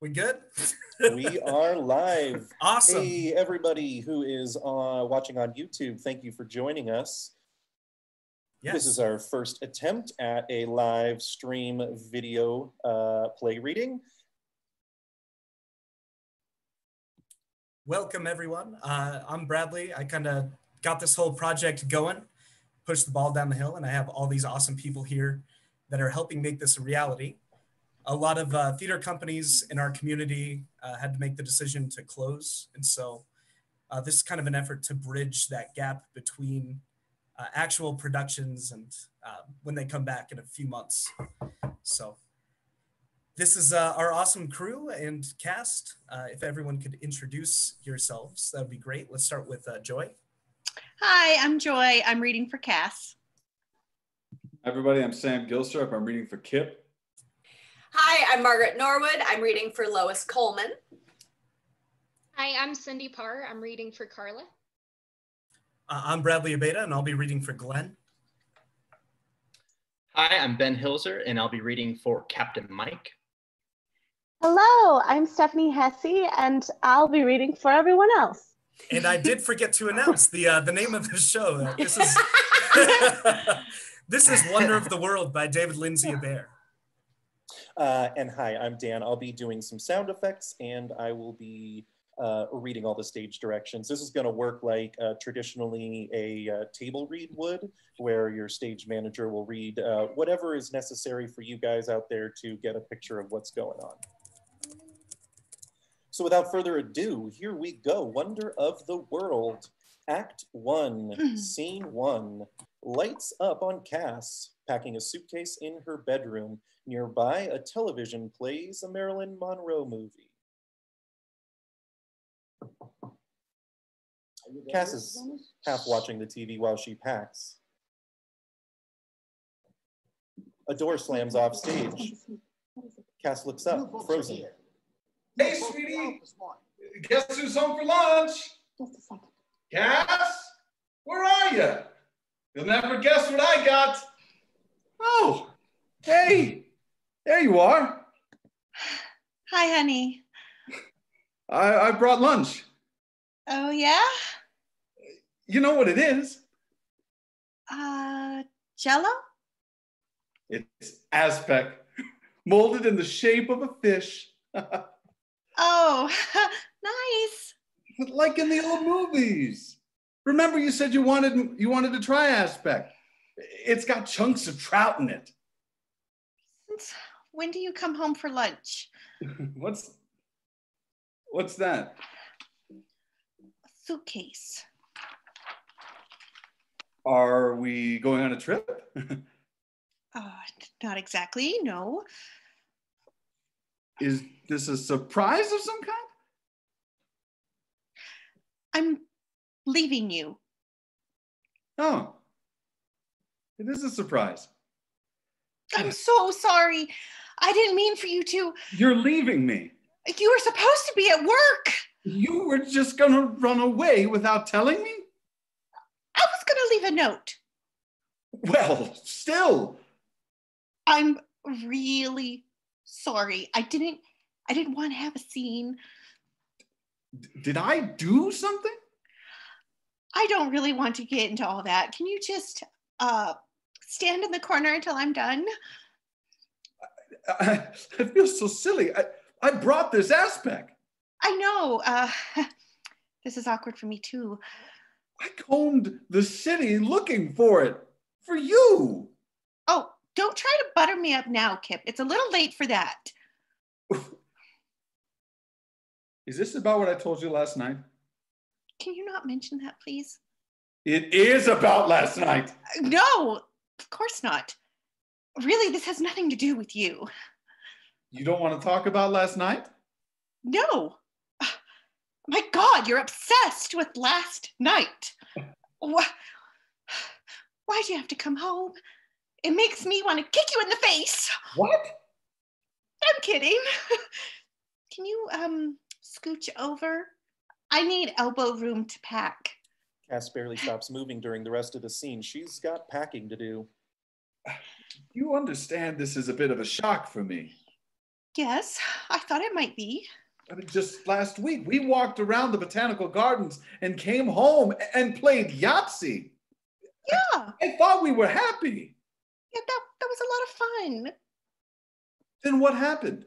We good? we are live. Awesome. Hey, everybody who is uh, watching on YouTube, thank you for joining us. Yes. This is our first attempt at a live stream video uh, play reading. Welcome, everyone. Uh, I'm Bradley. I kind of got this whole project going, pushed the ball down the hill, and I have all these awesome people here that are helping make this a reality a lot of uh, theater companies in our community uh, had to make the decision to close. And so uh, this is kind of an effort to bridge that gap between uh, actual productions and uh, when they come back in a few months. So this is uh, our awesome crew and cast. if everyone could introduce yourselves, that would be great. Let's start with Joy. Hi, I'm Joy. I'm reading for Cass. Everybody, I'm Sam Gilstrap. I'm reading for Kip. Hi, I'm Margaret Norwood. I'm reading for Lois Coleman. Hi, I'm Cindy Parr. I'm reading for Carla. Uh, I'm Bradley Abeda, and I'll be reading for Glenn. Hi, I'm Ben Hilzer, and I'll be reading for Captain Mike. Hello, I'm Stephanie Hesse, and I'll be reading for everyone else. And I did forget to announce the uh, the name of the show. This is this is Wonder of the World by David Lindsay Abaire. Uh, and hi, I'm Dan. I'll be doing some sound effects and I will be uh, reading all the stage directions. This is going to work like uh, traditionally a uh, table read would, where your stage manager will read uh, whatever is necessary for you guys out there to get a picture of what's going on. So without further ado, here we go. Wonder of the World, Act One, mm-hmm. Scene One. Lights up on Cass, packing a suitcase in her bedroom. Nearby, a television plays a Marilyn Monroe movie. Cass is half watching the TV while she packs. A door slams off stage. Cass looks up, frozen. Hey, sweetie. Guess who's home for lunch? Just a second. Cass? Where are you? You'll never guess what I got. Oh, hey, there you are. Hi, honey. I, I brought lunch. Oh, yeah? You know what it is? Uh, jello? It's aspic, molded in the shape of a fish. oh, nice. Like in the old movies. Remember you said you wanted you wanted to try aspic. It's got chunks of trout in it. When do you come home for lunch? what's what's that? A suitcase. Are we going on a trip? uh, not exactly, no. Is this a surprise of some kind? I'm leaving you. Oh, it is a surprise. I'm so sorry. I didn't mean for you to. You're leaving me. You were supposed to be at work. You were just going to run away without telling me? I was going to leave a note. Well, still. I'm really sorry. I didn't I didn't want to have a scene. D- did I do something? I don't really want to get into all that. Can you just uh stand in the corner until I'm done? I, I feel so silly. I, I brought this aspic. I know. Uh, this is awkward for me too. I combed the city looking for it for you. Oh, don't try to butter me up now, Kip. It's a little late for that. Is this about what I told you last night? Can you not mention that, please? It is about last night. No, of course not. Really, this has nothing to do with you. You don't want to talk about last night? No. My God, you're obsessed with last night. Why, why'd you have to come home? It makes me want to kick you in the face. What? I'm kidding. Can you um scooch over? I need elbow room to pack. Cass barely stops moving during the rest of the scene. She's got packing to do. You understand this is a bit of a shock for me. Yes, I thought it might be. I mean, just last week, we walked around the botanical gardens and came home and played Yahtzee. Yeah. I thought we were happy. Yeah, that, that was a lot of fun. Then what happened?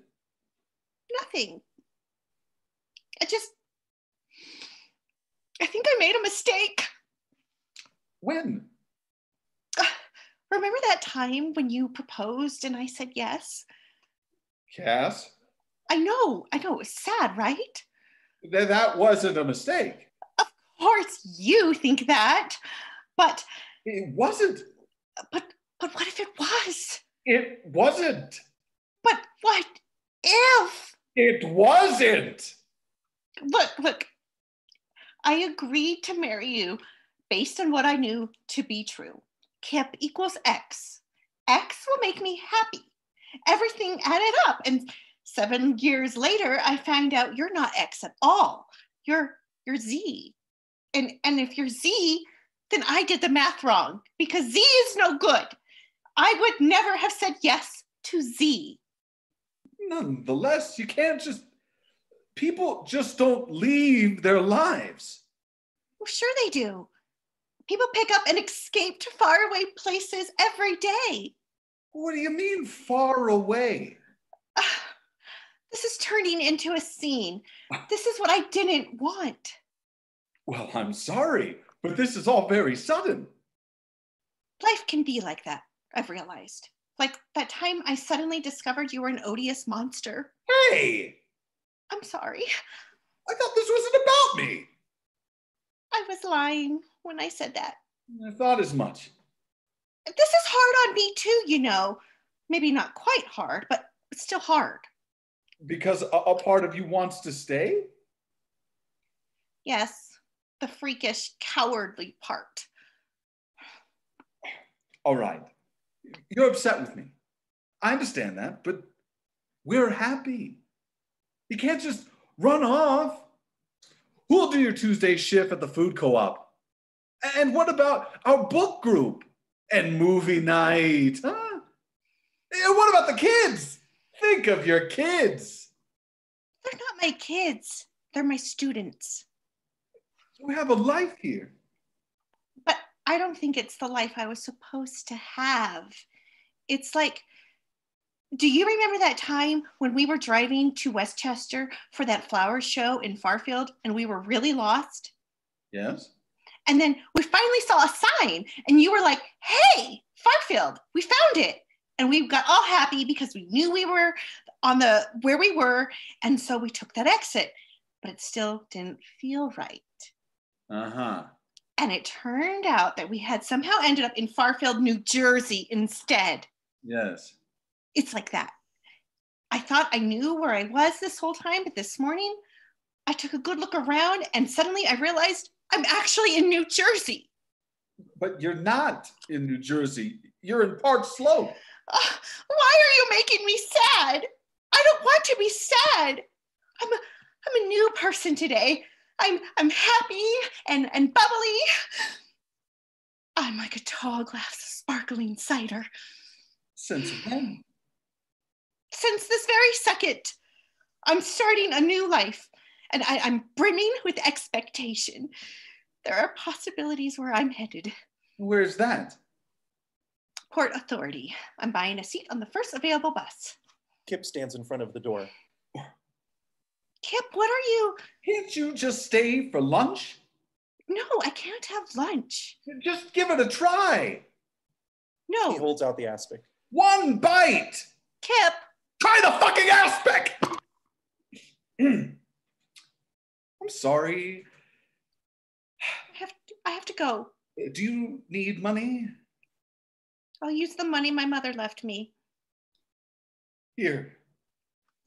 Nothing. I just, I think I made a mistake. When? Remember that time when you proposed and I said yes? Cass? I know, I know, it was sad, right? Th- that wasn't a mistake. Of course you think that, but It wasn't. but but what if it was? It wasn't. But what if? It wasn't. Look, look. I agreed to marry you based on what I knew to be true. Kip equals X. X will make me happy. Everything added up. And seven years later, I find out you're not X at all. You're you're Z. And and if you're Z, then I did the math wrong because Z is no good. I would never have said yes to Z. Nonetheless, you can't just. People just don't leave their lives. Well, sure they do. People pick up and escape to faraway places every day. What do you mean, far away? This is turning into a scene. This is what I didn't want. Well, I'm sorry, but this is all very sudden. Life can be like that, I've realized. Like that time I suddenly discovered you were an odious monster. Hey, I'm sorry. I thought this wasn't about me. I was lying when I said that. I thought as much. This is hard on me too, you know. Maybe not quite hard, but it's still hard. Because a, a part of you wants to stay? Yes, the freakish, cowardly part. All right. You're upset with me. I understand that, but we're happy. You can't just run off. Who'll do your Tuesday shift at the food co op? And what about our book group and movie night? Huh? And what about the kids? Think of your kids. They're not my kids, they're my students. We have a life here. But I don't think it's the life I was supposed to have. It's like, do you remember that time when we were driving to Westchester for that flower show in Fairfield and we were really lost? Yes. And then we finally saw a sign and you were like, hey, Fairfield, we found it. And we got all happy because we knew we were on the where we were. And so we took that exit, but it still didn't feel right. Uh huh. And it turned out that we had somehow ended up in Fairfield, New Jersey instead. Yes. It's like that. I thought I knew where I was this whole time, but this morning I took a good look around and suddenly I realized I'm actually in New Jersey. But you're not in New Jersey. You're in Park Slope. Uh, why are you making me sad? I don't want to be sad. I'm a, I'm a new person today. I'm I'm happy and and bubbly. I'm like a tall glass of sparkling cider. Since when? Since this very second, I'm starting a new life, and I, I'm brimming with expectation. There are possibilities where I'm headed. Where's that? Port Authority. I'm buying a seat on the first available bus. Kip stands in front of the door. Kip, what are you? Can't you just stay for lunch? No, I can't have lunch. Just give it a try. No. He holds out the aspic. One bite. Kip. Try the fucking aspic. I'm sorry. I have to, I have to go. Do you need money? I'll use the money my mother left me. Here.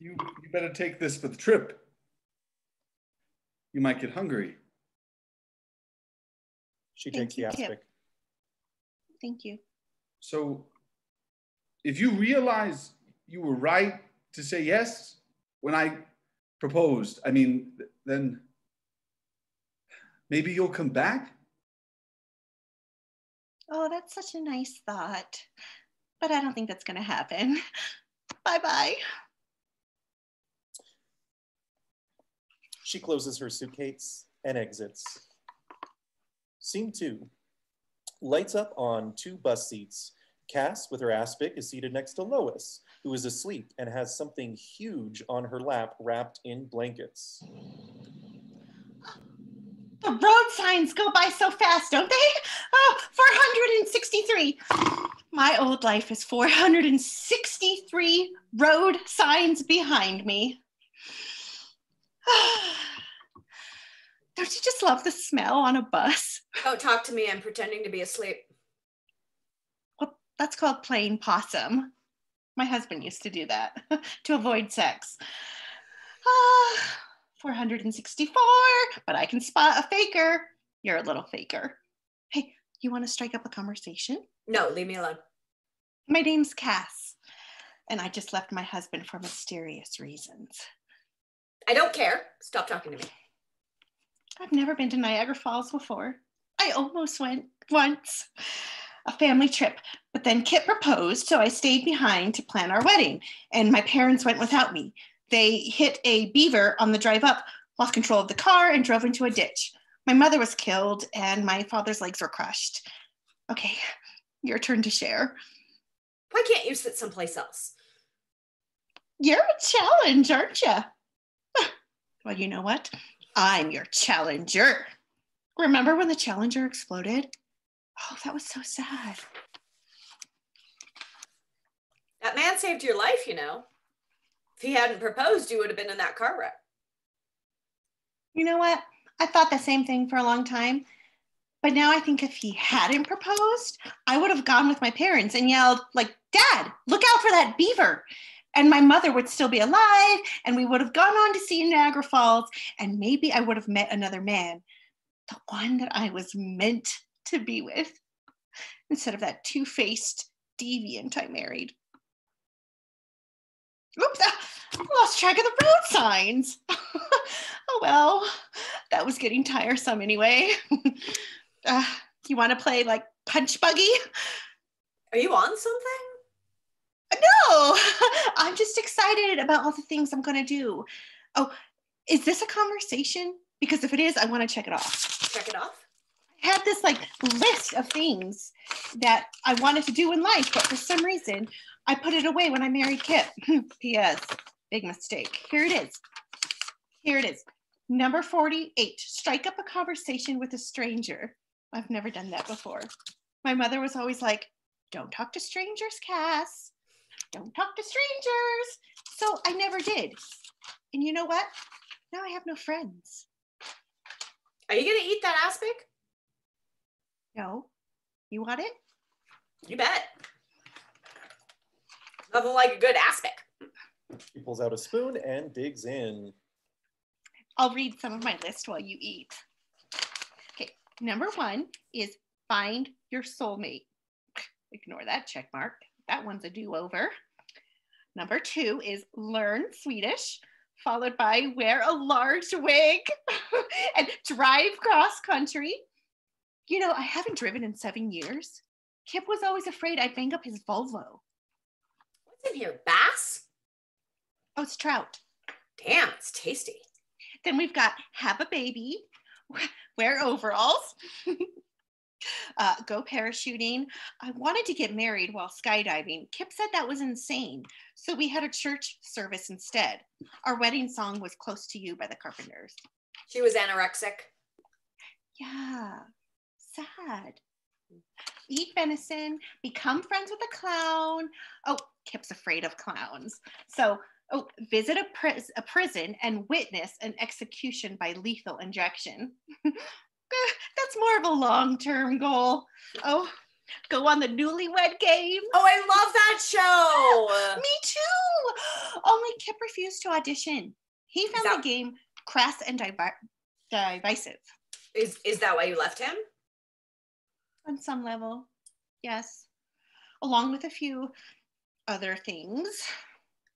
You, you better take this for the trip. You might get hungry. She Thank takes the you, Kip. aspic. Thank you. So, if you realize you were right to say yes when I proposed, I mean, then maybe you'll come back? Oh, that's such a nice thought. But I don't think that's going to happen. Bye bye. She closes her suitcase and exits. Scene two. Lights up on two bus seats. Cass, with her aspic, is seated next to Lois, who is asleep and has something huge on her lap wrapped in blankets. The road signs go by so fast, don't they? Oh, 463. My old life is 463 road signs behind me. Don't you just love the smell on a bus? Don't talk to me. I'm pretending to be asleep. Well, that's called playing possum. My husband used to do that to avoid sex. Ah, 464, but I can spot a faker. You're a little faker. Hey, you want to strike up a conversation? No, leave me alone. My name's Cass, and I just left my husband for mysterious reasons. I don't care. Stop talking to me. I've never been to Niagara Falls before. I almost went once, a family trip, but then Kit proposed, so I stayed behind to plan our wedding, and my parents went without me. They hit a beaver on the drive up, lost control of the car, and drove into a ditch. My mother was killed, and my father's legs were crushed. Okay, your turn to share. Why can't you sit someplace else? You're a challenge, aren't you? Well, you know what? I'm your challenger. Remember when the challenger exploded? Oh, that was so sad. That man saved your life, you know. If he hadn't proposed, you would have been in that car wreck. You know what? I thought the same thing for a long time. But now I think if he hadn't proposed, I would have gone with my parents and yelled, like, Dad, look out for that beaver. And my mother would still be alive, and we would have gone on to see Niagara Falls, and maybe I would have met another man, the one that I was meant to be with, instead of that two faced deviant I married. Oops, I lost track of the road signs. oh well, that was getting tiresome anyway. uh, you want to play like punch buggy? Are you on something? No, I'm just excited about all the things I'm going to do. Oh, is this a conversation? Because if it is, I want to check it off. Check it off. Had this like list of things that I wanted to do in life, but for some reason, I put it away when I married Kip. P.S. Big mistake. Here it is. Here it is. Number 48 strike up a conversation with a stranger. I've never done that before. My mother was always like, don't talk to strangers, Cass. Don't talk to strangers. So I never did. And you know what? Now I have no friends. Are you going to eat that aspic? No. You want it? You bet. Nothing like a good aspic. He pulls out a spoon and digs in. I'll read some of my list while you eat. Okay, number one is find your soulmate. Ignore that check mark. That one's a do over. Number two is learn Swedish, followed by wear a large wig and drive cross country. You know, I haven't driven in seven years. Kip was always afraid I'd bang up his Volvo. What's in here? Bass? Oh, it's trout. Damn, it's tasty. Then we've got have a baby, wear overalls, uh, go parachuting. I wanted to get married while skydiving. Kip said that was insane. So we had a church service instead. Our wedding song was Close to You by the Carpenters. She was anorexic. Yeah, sad. Eat venison, become friends with a clown. Oh, Kip's afraid of clowns. So, oh, visit a, pris- a prison and witness an execution by lethal injection. That's more of a long term goal. Oh, go on the newlywed game. Oh, I love that show. Me too. Only Kip refused to audition. He found that- the game crass and divi- divisive Is is that why you left him? On some level. Yes. Along with a few other things.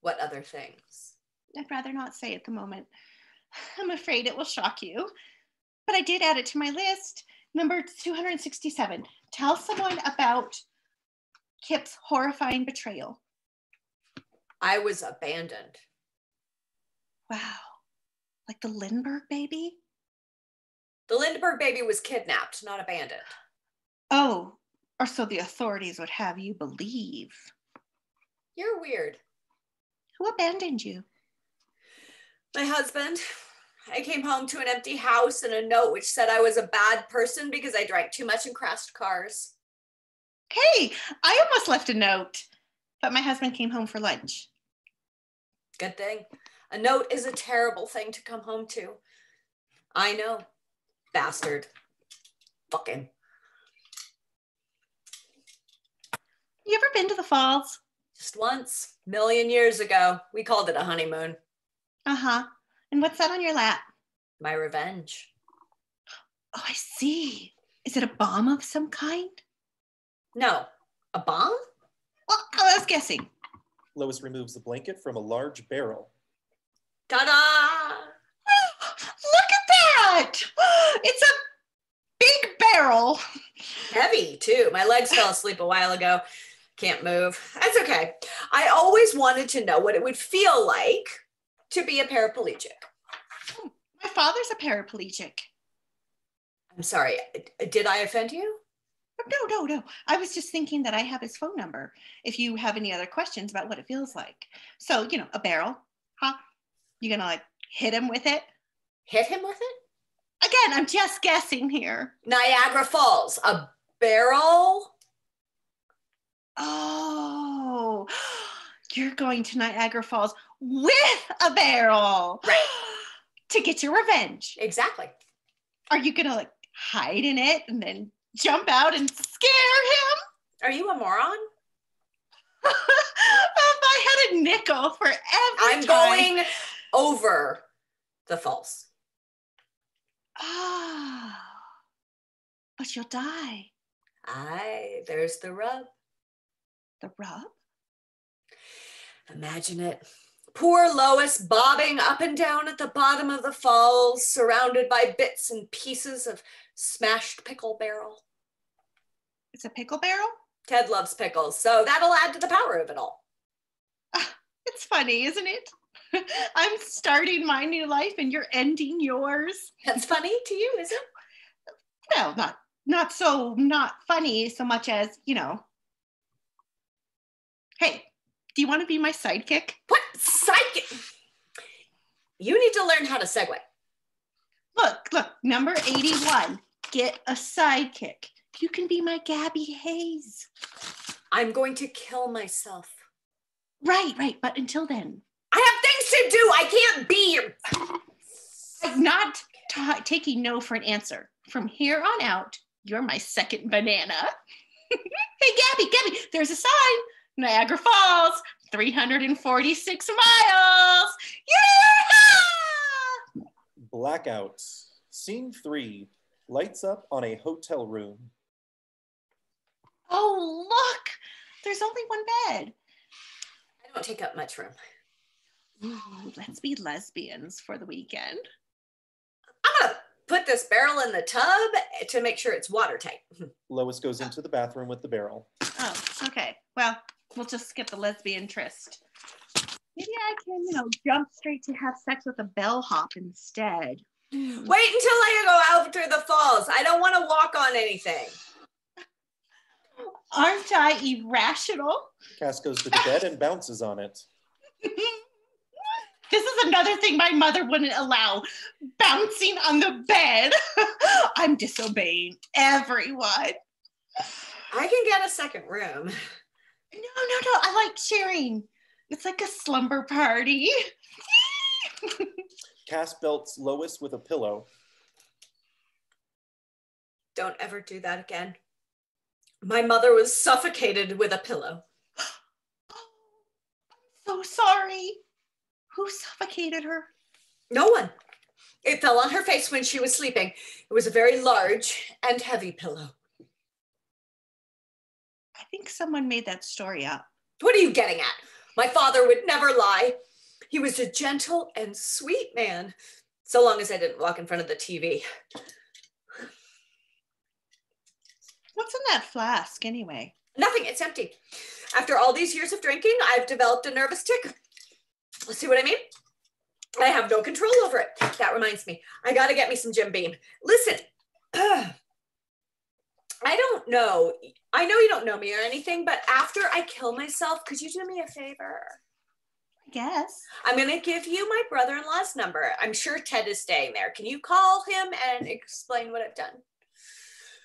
What other things? I'd rather not say at the moment. I'm afraid it will shock you. But I did add it to my list. Number 267. Tell someone about Kip's horrifying betrayal. I was abandoned. Wow. Like the Lindbergh baby? The Lindbergh baby was kidnapped, not abandoned. Oh, or so the authorities would have you believe. You're weird. Who abandoned you? My husband. I came home to an empty house and a note which said I was a bad person because I drank too much and crashed cars. Hey, I almost left a note, but my husband came home for lunch. Good thing. A note is a terrible thing to come home to. I know. Bastard. Fucking. You ever been to the falls? Just once, million years ago. We called it a honeymoon. Uh huh. And what's that on your lap? My revenge. Oh, I see. Is it a bomb of some kind? No. A bomb? Well, I was guessing. Lois removes the blanket from a large barrel. Ta da! Look at that! It's a big barrel. Heavy, too. My legs fell asleep a while ago. Can't move. That's okay. I always wanted to know what it would feel like to be a paraplegic. My father's a paraplegic. I'm sorry. Did I offend you? No, no, no. I was just thinking that I have his phone number if you have any other questions about what it feels like. So, you know, a barrel, huh? You're gonna like hit him with it? Hit him with it? Again, I'm just guessing here. Niagara Falls, a barrel? Oh, you're going to Niagara Falls with a barrel. Right. To get your revenge. Exactly. Are you gonna like hide in it and then jump out and scare him? Are you a moron? if I had a nickel for every I'm time- going over the falls. Oh, but you'll die. Aye, there's the rub. The rub? Imagine it. Poor Lois bobbing up and down at the bottom of the falls, surrounded by bits and pieces of smashed pickle barrel. It's a pickle barrel? Ted loves pickles, so that'll add to the power of it all. Ah, it's funny, isn't it? I'm starting my new life and you're ending yours. That's funny to you, is it? Well, not not so not funny so much as, you know. Hey, do you want to be my sidekick? What sidekick? You need to learn how to segue. Look, look, number 81. Get a sidekick. You can be my Gabby Hayes. I'm going to kill myself. Right, right. But until then, I have things to do. I can't be your. I'm not ta- taking no for an answer. From here on out, you're my second banana. hey, Gabby, Gabby, there's a sign. Niagara Falls, 346 miles. Yeah! Blackout. Scene three. Lights up on a hotel room. Oh, look, there's only one bed. I don't take up much room. Ooh, let's be lesbians for the weekend. I'm gonna put this barrel in the tub to make sure it's watertight. Lois goes into the bathroom with the barrel. Oh, okay. Well, we'll just skip the lesbian tryst. Maybe I can, you know, jump straight to have sex with a bellhop instead. Wait until I go out through the falls. I don't want to walk on anything. Aren't I irrational? Cass goes to the bed and bounces on it. This is another thing my mother wouldn't allow bouncing on the bed. I'm disobeying everyone. I can get a second room. No, no, no. I like sharing. It's like a slumber party. Cass belts Lois with a pillow. Don't ever do that again. My mother was suffocated with a pillow. I'm so sorry. Who suffocated her? No one. It fell on her face when she was sleeping. It was a very large and heavy pillow. I think someone made that story up. What are you getting at? My father would never lie. He was a gentle and sweet man, so long as I didn't walk in front of the TV. What's in that flask anyway? Nothing, it's empty. After all these years of drinking, I've developed a nervous tic. See what I mean? I have no control over it. That reminds me, I got to get me some Jim Beam. Listen, I don't know. I know you don't know me or anything, but after I kill myself, could you do me a favor? I guess. I'm going to give you my brother in law's number. I'm sure Ted is staying there. Can you call him and explain what I've done?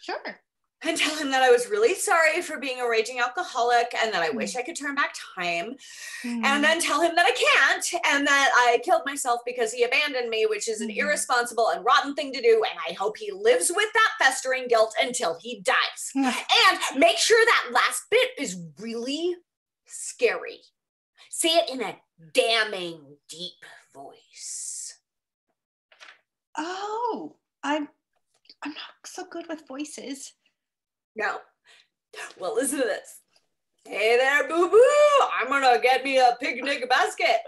Sure. And tell him that I was really sorry for being a raging alcoholic and that I wish I could turn back time. Mm. And then tell him that I can't and that I killed myself because he abandoned me, which is an Mhm. irresponsible and rotten thing to do. And I hope he lives with that festering guilt until he dies. And make sure that last bit is really scary. Say it in a damning deep voice. Oh, I'm I'm not so good with voices. No. Well, listen to this. Hey there, boo boo. I'm gonna get me a picnic basket.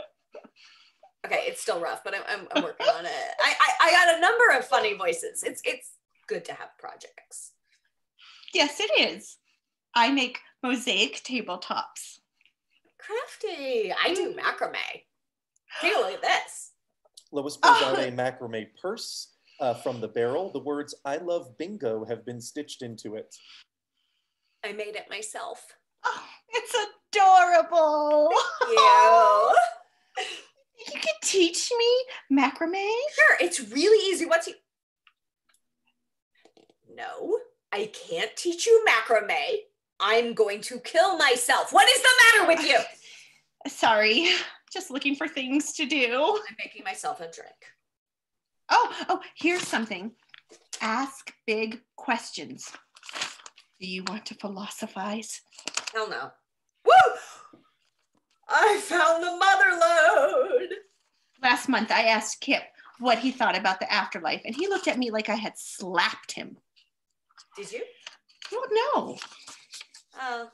Okay, it's still rough, but I'm, I'm, I'm working on it. I, I I got a number of funny voices. It's it's good to have projects. Yes, it is. I make mosaic tabletops. Crafty. I do mm. macrame. Take a look at this. Lois pulls out a macrame purse uh, from the barrel. The words "I love bingo" have been stitched into it. I made it myself. Oh, it's adorable. Thank You. You can teach me macrame? Sure, it's really easy. What's you? No, I can't teach you macrame. I'm going to kill myself. What is the matter with you? Sorry, just looking for things to do. I'm making myself a drink. Oh, oh, here's something. Ask big questions. Do you want to philosophize? Hell no. Woo! I found the mother lode. Last month, I asked Kip what he thought about the afterlife, and he looked at me like I had slapped him. Did you? Oh, no. Oh,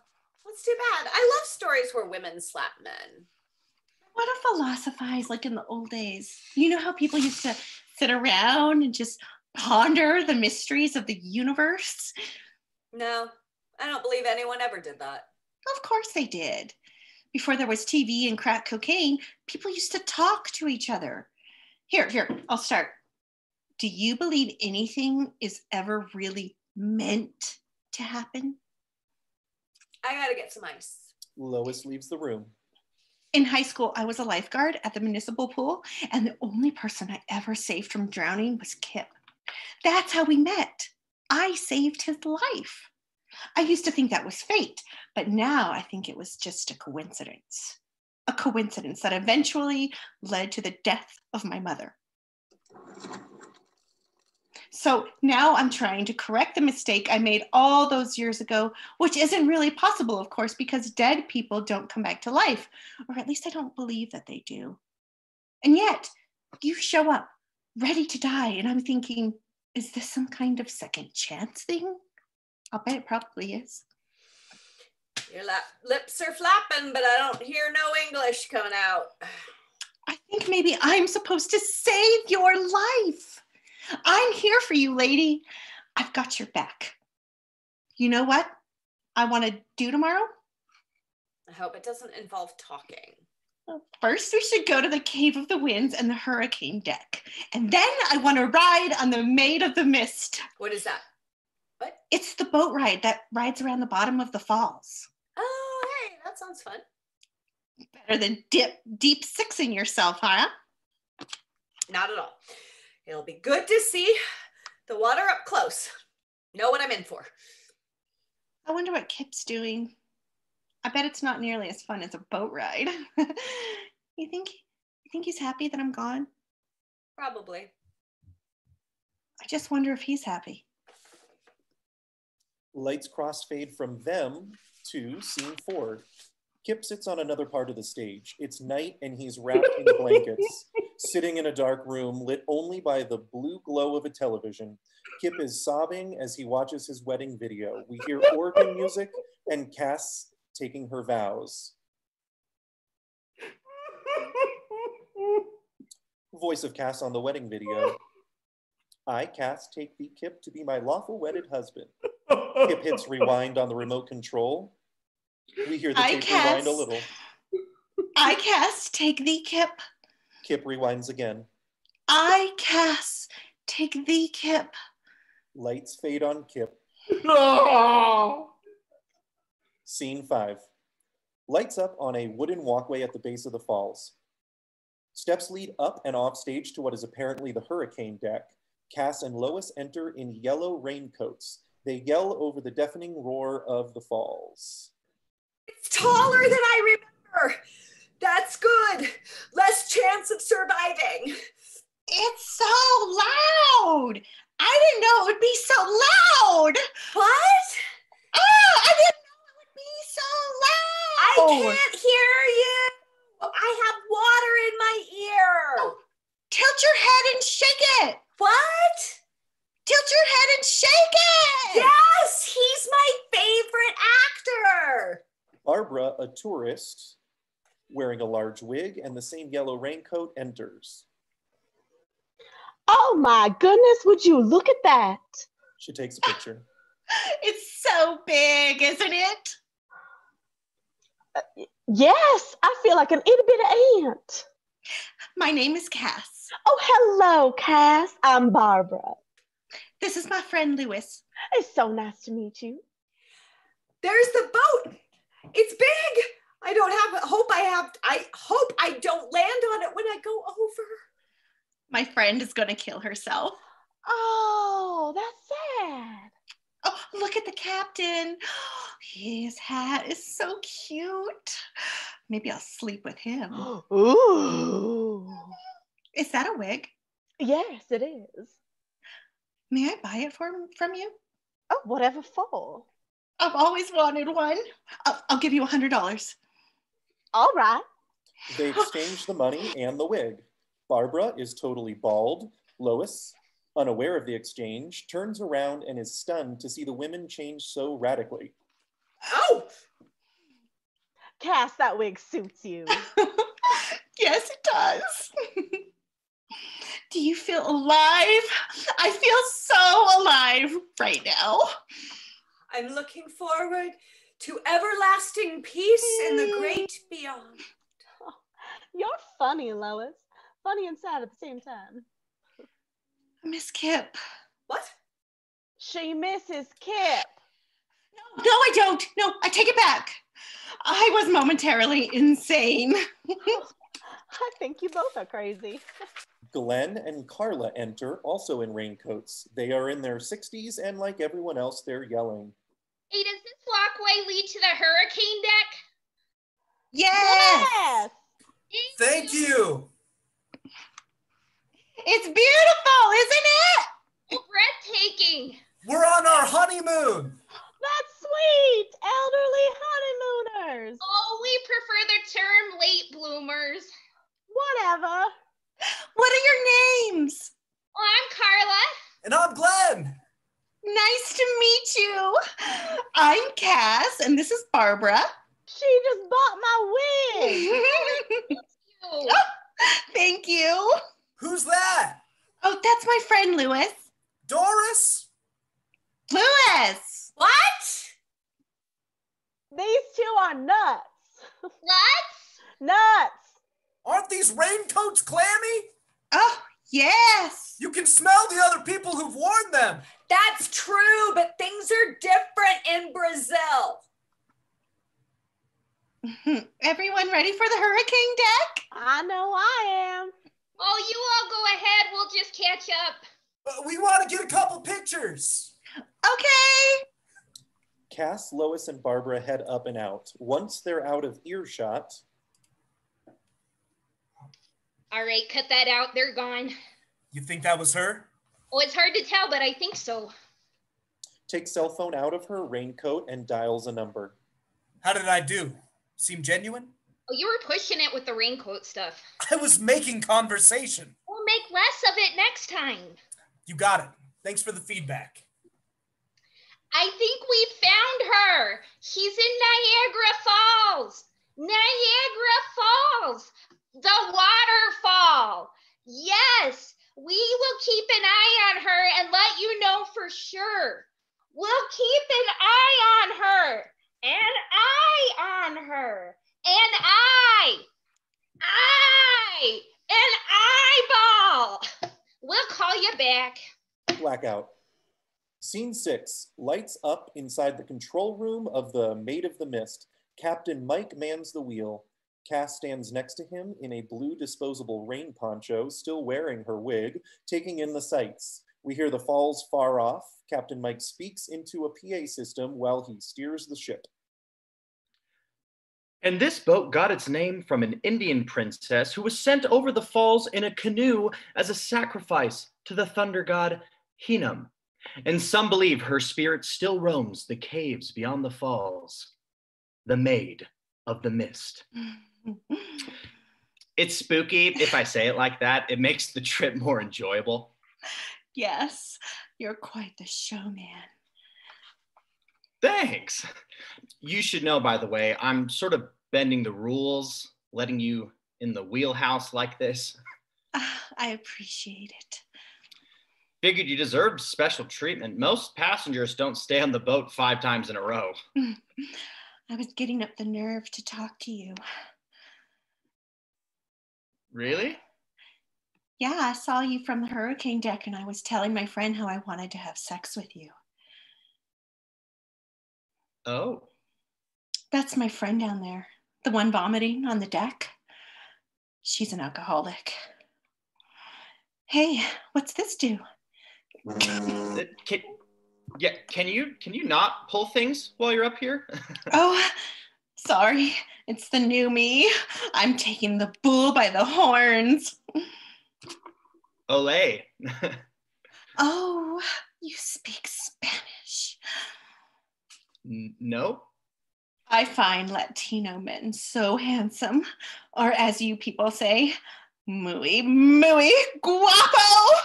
that's too bad. I love stories where women slap men. What to philosophize like in the old days? You know how people used to sit around and just ponder the mysteries of the universe? No, I don't believe anyone ever did that. Of course they did. Before there was TV and crack cocaine, people used to talk to each other. Here, here, I'll start. Do you believe anything is ever really meant to happen? I gotta get some ice. Lois leaves the room. In high school, I was a lifeguard at the municipal pool, and the only person I ever saved from drowning was Kip. That's how we met. I saved his life. I used to think that was fate, but now I think it was just a coincidence. A coincidence that eventually led to the death of my mother. So now I'm trying to correct the mistake I made all those years ago, which isn't really possible, of course, because dead people don't come back to life, or at least I don't believe that they do. And yet, you show up ready to die, and I'm thinking, is this some kind of second chance thing? I'll bet it probably is. Your lap, lips are flapping, but I don't hear no English coming out. I think maybe I'm supposed to save your life. I'm here for you, lady. I've got your back. You know what I want to do tomorrow? I hope it doesn't involve talking. First, we should go to the Cave of the Winds and the Hurricane Deck. And then I want to ride on the Maid of the Mist. What is that? What? It's the boat ride that rides around the bottom of the falls. Oh, hey, that sounds fun. Better than dip deep sixing yourself, huh? Not at all. It'll be good to see the water up close. Know what I'm in for. I wonder what Kip's doing. I bet it's not nearly as fun as a boat ride. you think you think he's happy that I'm gone? Probably. I just wonder if he's happy. Lights crossfade from them to scene four. Kip sits on another part of the stage. It's night and he's wrapped in blankets, sitting in a dark room lit only by the blue glow of a television. Kip is sobbing as he watches his wedding video. We hear organ music and Cass taking her vows. Voice of Cass on the wedding video. I, Cass, take thee, Kip, to be my lawful wedded husband. Kip hits rewind on the remote control. We hear the I tape rewind a little. I Cass, take thee, Kip, Kip rewinds again. I, Cass, take thee, Kip. Lights fade on Kip. No! Scene five. Lights up on a wooden walkway at the base of the falls. Steps lead up and off stage to what is apparently the hurricane deck. Cass and Lois enter in yellow raincoats. They yell over the deafening roar of the falls. It's taller than I remember. That's good. Less chance of surviving. It's so loud. I didn't know it would be so loud. What? Oh, I didn't know it would be so loud. I can't hear you. I have water in my ear. Oh. Tilt your head and shake it. What? Tilt your head and shake it. Yes, he's my favorite actor. Barbara, a tourist, wearing a large wig and the same yellow raincoat, enters. Oh my goodness, would you look at that? She takes a picture. It's so big, isn't it? Yes, I feel like an itty bitty ant. My name is Cass. Oh, hello, Cass. I'm Barbara. This is my friend Lois. It's so nice to meet you. There's the boat. It's big. I don't have hope I have I hope I don't land on it when I go over. My friend is going to kill herself. Oh, that's sad. Oh, look at the captain. His hat is so cute. Maybe I'll sleep with him. Ooh. Is that a wig? Yes, it is. May I buy it from, from you? Oh, whatever for. I've always wanted one. I'll, I'll give you a hundred dollars. All right. They exchange the money and the wig. Barbara is totally bald. Lois, unaware of the exchange, turns around and is stunned to see the women change so radically. Oh, Cass, that wig suits you. yes, it does. Do you feel alive? I feel so alive right now. I'm looking forward to everlasting peace in the great beyond. You're funny, Lois. Funny and sad at the same time. Miss Kip. What? She misses Kip. No, no, I don't. No, I take it back. I was momentarily insane. I think you both are crazy. Glenn and Carla enter, also in raincoats. They are in their 60s, and like everyone else, they're yelling. Hey, does this walkway lead to the hurricane deck? Yes. Yes. Thank you. It's beautiful, isn't it? Breathtaking. We're on our honeymoon. That's sweet. Elderly honeymooners. Oh, we prefer the term late bloomers. Whatever. What are your names? Well, I'm Carla. And I'm Glenn. Nice to meet you. I'm Cass, and this is Barbara. She just bought my wig. Ew. Thank you. Who's that? Oh, that's my friend Lois. Doris? Lois. What? These two are nuts. Nuts? Nuts. Aren't these raincoats clammy? Oh, yes. You can smell the other people who've worn them. That's true, but things are different in Brazil. Everyone ready for the hurricane deck? I know I am. Oh, you all go ahead. We'll just catch up. Uh, we want to get a couple pictures. Okay. Cass, Lois, and Barbara head up and out. Once they're out of earshot, All right, cut that out. They're gone. You think that was her? Oh, it's hard to tell, but I think so. takes cell phone out of her raincoat and dials a number. How did I do? Seem genuine? Oh, you were pushing it with the raincoat stuff. I was making conversation. We'll make less of it next time. You got it. Thanks for the feedback. I think we found her. She's in Niagara Falls. Niagara Falls. The waterfall. Yes, we will keep an eye on her and let you know for sure. We'll keep an eye on her. An eye on her. And I. I. An eyeball. We'll call you back. Blackout. Scene six lights up inside the control room of the Maid of the Mist. Captain Mike mans the wheel. Cass stands next to him in a blue disposable rain poncho, still wearing her wig, taking in the sights. We hear the falls far off. Captain Mike speaks into a PA system while he steers the ship. And this boat got its name from an Indian princess who was sent over the falls in a canoe as a sacrifice to the thunder god Hinam. And some believe her spirit still roams the caves beyond the falls. The Maid of the Mist. It's spooky if I say it like that. It makes the trip more enjoyable. Yes, you're quite the showman. Thanks. You should know, by the way, I'm sort of bending the rules, letting you in the wheelhouse like this. Ah, I appreciate it. Figured you deserved special treatment. Most passengers don't stay on the boat five times in a row. I was getting up the nerve to talk to you. Really? Yeah, I saw you from the hurricane deck and I was telling my friend how I wanted to have sex with you. Oh, That's my friend down there, the one vomiting on the deck. She's an alcoholic. Hey, what's this do? Uh, can, yeah, can you can you not pull things while you're up here? Oh, sorry. It's the new me. I'm taking the bull by the horns. Olay. Oh, you speak Spanish. No. I find Latino men so handsome, or as you people say, muy, muy guapo.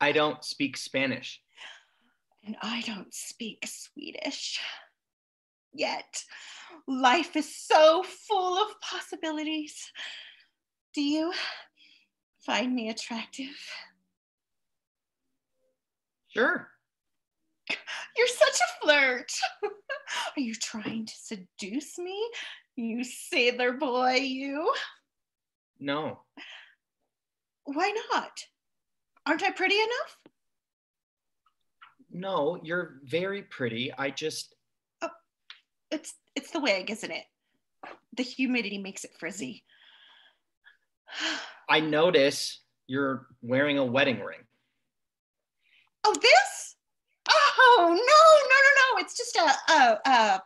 I don't speak Spanish. And I don't speak Swedish. Yet, life is so full of possibilities. Do you find me attractive? Sure. You're such a flirt. Are you trying to seduce me? You sailor boy, you. No. Why not? Aren't I pretty enough? No, you're very pretty. I just It's it's the wig, isn't it? The humidity makes it frizzy. I notice you're wearing a wedding ring. Oh, this? Oh no, no, no, no! It's just a, a, a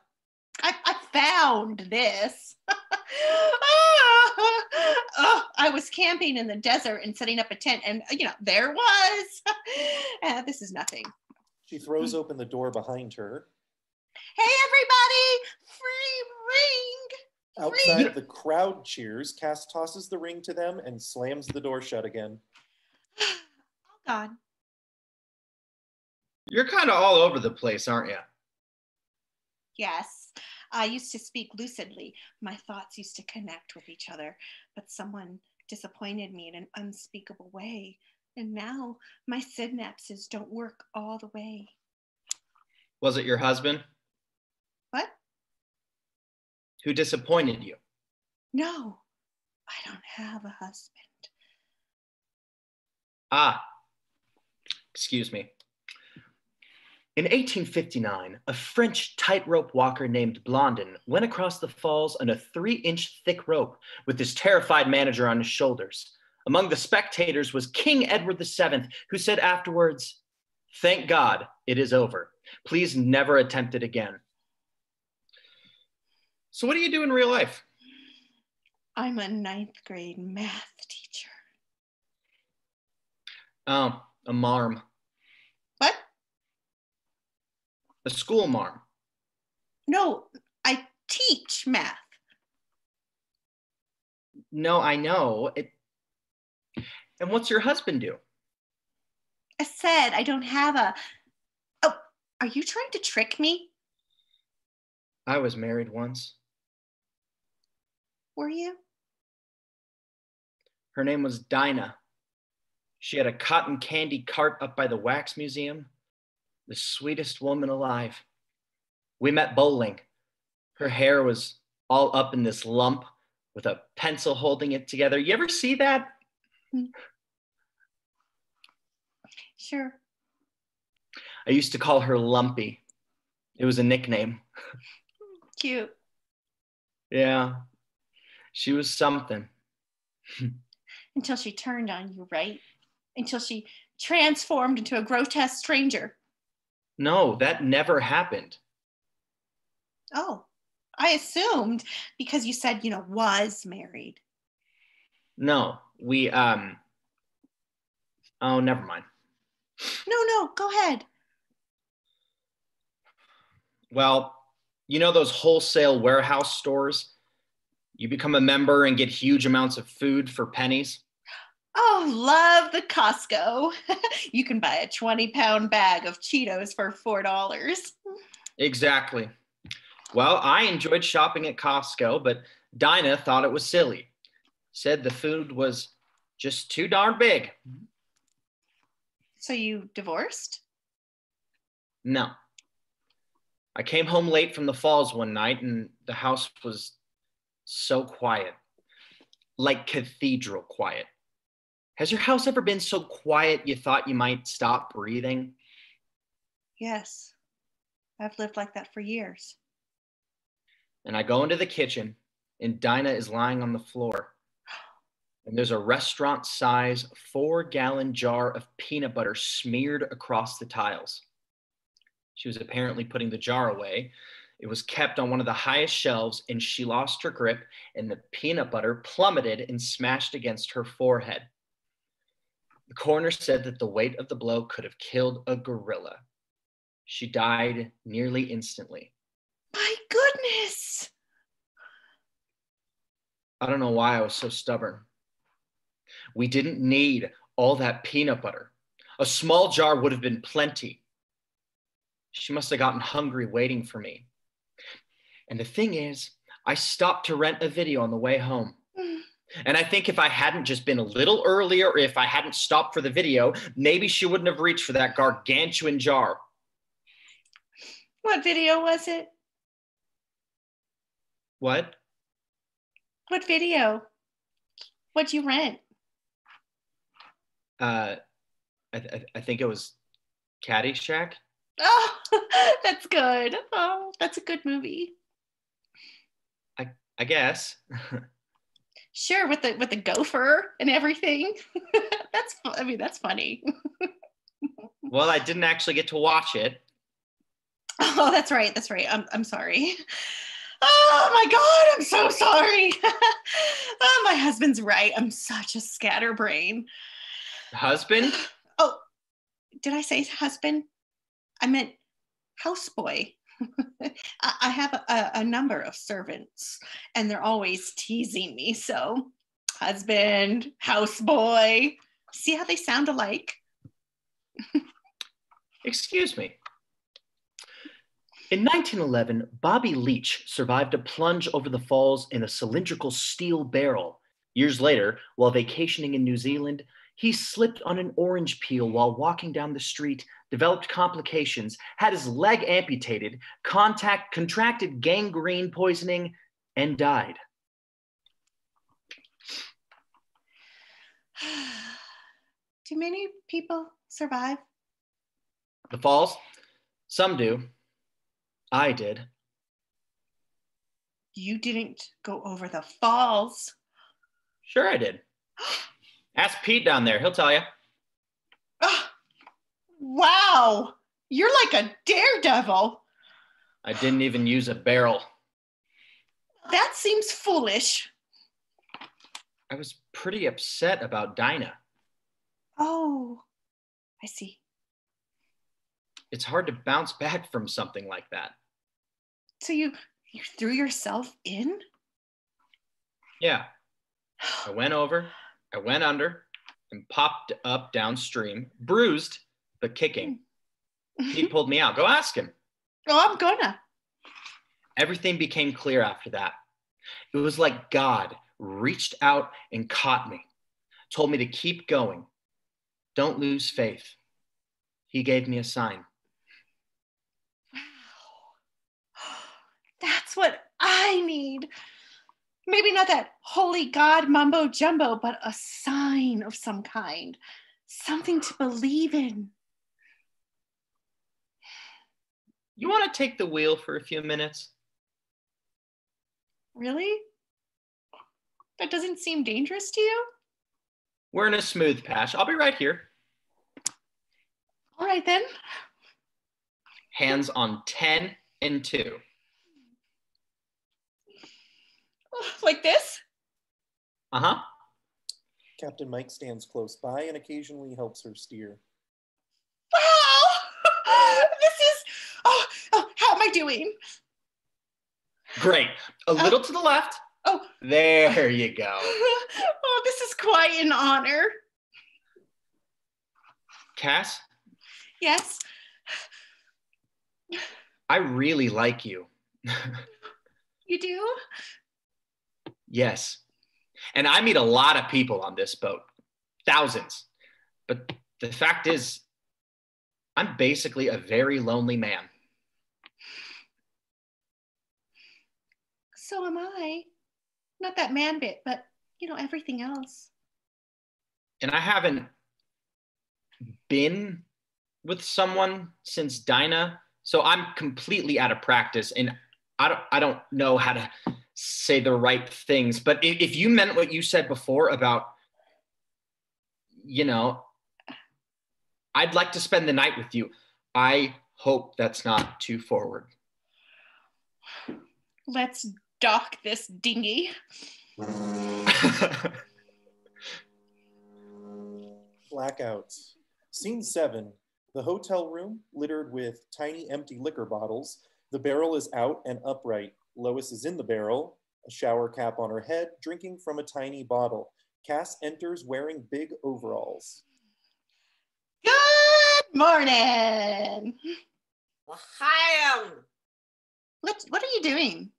I, I found this. oh, I was camping in the desert and setting up a tent, and you know there was. Uh, this is nothing. She throws open the door behind her. Hey, everybody! Free ring. Outside, the crowd cheers. Cass tosses the ring to them and slams the door shut again. Oh God. You're kind of all over the place, aren't you? Yes, I used to speak lucidly. My thoughts used to connect with each other, but someone disappointed me in an unspeakable way. And now my synapses don't work all the way. Was it your husband What? Who disappointed you? No, I don't have a husband. Ah, excuse me. In 1859, a French tightrope walker named Blondin went across the falls on a three inch thick rope with his terrified manager on his shoulders. Among the spectators was King Edward VII, who said afterwards, Thank God it is over. Please never attempt it again. So, what do you do in real life? I'm a ninth grade math teacher. Oh, a marm, What? a school marm. No, I teach math. No, I know. It. And what's your husband do? I said I don't have a. Oh, are you trying to trick me? I was married once. Were you? Her name was Dinah. She had a cotton candy cart up by the wax museum. The sweetest woman alive. We met bowling. Her hair was all up in this lump with a pencil holding it together. You ever see that? Hmm. Sure. I used to call her Lumpy. It was a nickname. Cute. Yeah, she was something. Until she turned on you, right? Until she transformed into a grotesque stranger. No, that never happened. Oh, I assumed because you said, you know, was married. No, we, um, oh, never mind. No, no, go ahead. Well, you know those wholesale warehouse stores? You become a member and get huge amounts of food for pennies. Oh, love the Costco. you can buy a 20 pound bag of Cheetos for $4. Exactly. Well, I enjoyed shopping at Costco, but Dinah thought it was silly. Said the food was just too darn big. So you divorced? No. I came home late from the falls one night and the house was so quiet, like cathedral quiet. Has your house ever been so quiet you thought you might stop breathing? Yes. I've lived like that for years. And I go into the kitchen and Dinah is lying on the floor. And there's a restaurant size four gallon jar of peanut butter smeared across the tiles. She was apparently putting the jar away. It was kept on one of the highest shelves, and she lost her grip, and the peanut butter plummeted and smashed against her forehead. The coroner said that the weight of the blow could have killed a gorilla. She died nearly instantly. My goodness. I don't know why I was so stubborn. We didn't need all that peanut butter. A small jar would have been plenty. She must have gotten hungry waiting for me. And the thing is, I stopped to rent a video on the way home. And I think if I hadn't just been a little earlier, or if I hadn't stopped for the video, maybe she wouldn't have reached for that gargantuan jar. What video was it? What? What video? What'd you rent? Uh, I, th- I think it was Caddyshack. Oh, that's good. Oh, that's a good movie. I guess. Sure, with the with the gopher and everything. that's I mean that's funny. well, I didn't actually get to watch it. Oh, that's right. That's right. I'm I'm sorry. Oh my god, I'm so sorry. oh, my husband's right. I'm such a scatterbrain. Husband? Oh, did I say husband? I meant houseboy. I have a, a number of servants and they're always teasing me. So, husband, houseboy. See how they sound alike? Excuse me. In 1911, Bobby Leach survived a plunge over the falls in a cylindrical steel barrel. Years later, while vacationing in New Zealand, he slipped on an orange peel while walking down the street, developed complications, had his leg amputated, contact, contracted gangrene poisoning, and died. Do many people survive? The falls? Some do. I did. You didn't go over the falls. Sure, I did. Ask Pete down there, he'll tell you. Ah, wow, you're like a daredevil. I didn't even use a barrel. That seems foolish. I was pretty upset about Dinah. Oh, I see. It's hard to bounce back from something like that. So you you threw yourself in? Yeah. I went over, I went under, and popped up downstream, bruised, but kicking. He pulled me out. Go ask him. Oh, I'm gonna. Everything became clear after that. It was like God reached out and caught me, told me to keep going. Don't lose faith. He gave me a sign. Wow. That's what I need. Maybe not that holy God mumbo jumbo, but a sign of some kind. something to believe in. You want to take the wheel for a few minutes? Really? That doesn't seem dangerous to you? We're in a smooth patch. I'll be right here. All right then. Hands on 10 and 2. Like this? Uh huh. Captain Mike stands close by and occasionally helps her steer. Wow! this is. Oh, oh, how am I doing? Great. A uh, little to the left. Oh. There you go. oh, this is quite an honor. Cass, Yes. I really like you. You do? yes. And I meet a lot of people on this boat, thousands. But the fact is, I'm basically a very lonely man. So am I. Not that man bit, but you know, everything else. And I haven't been with someone since Dinah. So I'm completely out of practice and I don't I don't know how to say the right things. But if, if you meant what you said before about you know, I'd like to spend the night with you. I hope that's not too forward. Let's dock this dinghy. Blackouts. Scene seven. The hotel room littered with tiny empty liquor bottles. The barrel is out and upright. Lois is in the barrel, a shower cap on her head, drinking from a tiny bottle. Cass enters wearing big overalls. Good morning. Hi, um, What what are you doing?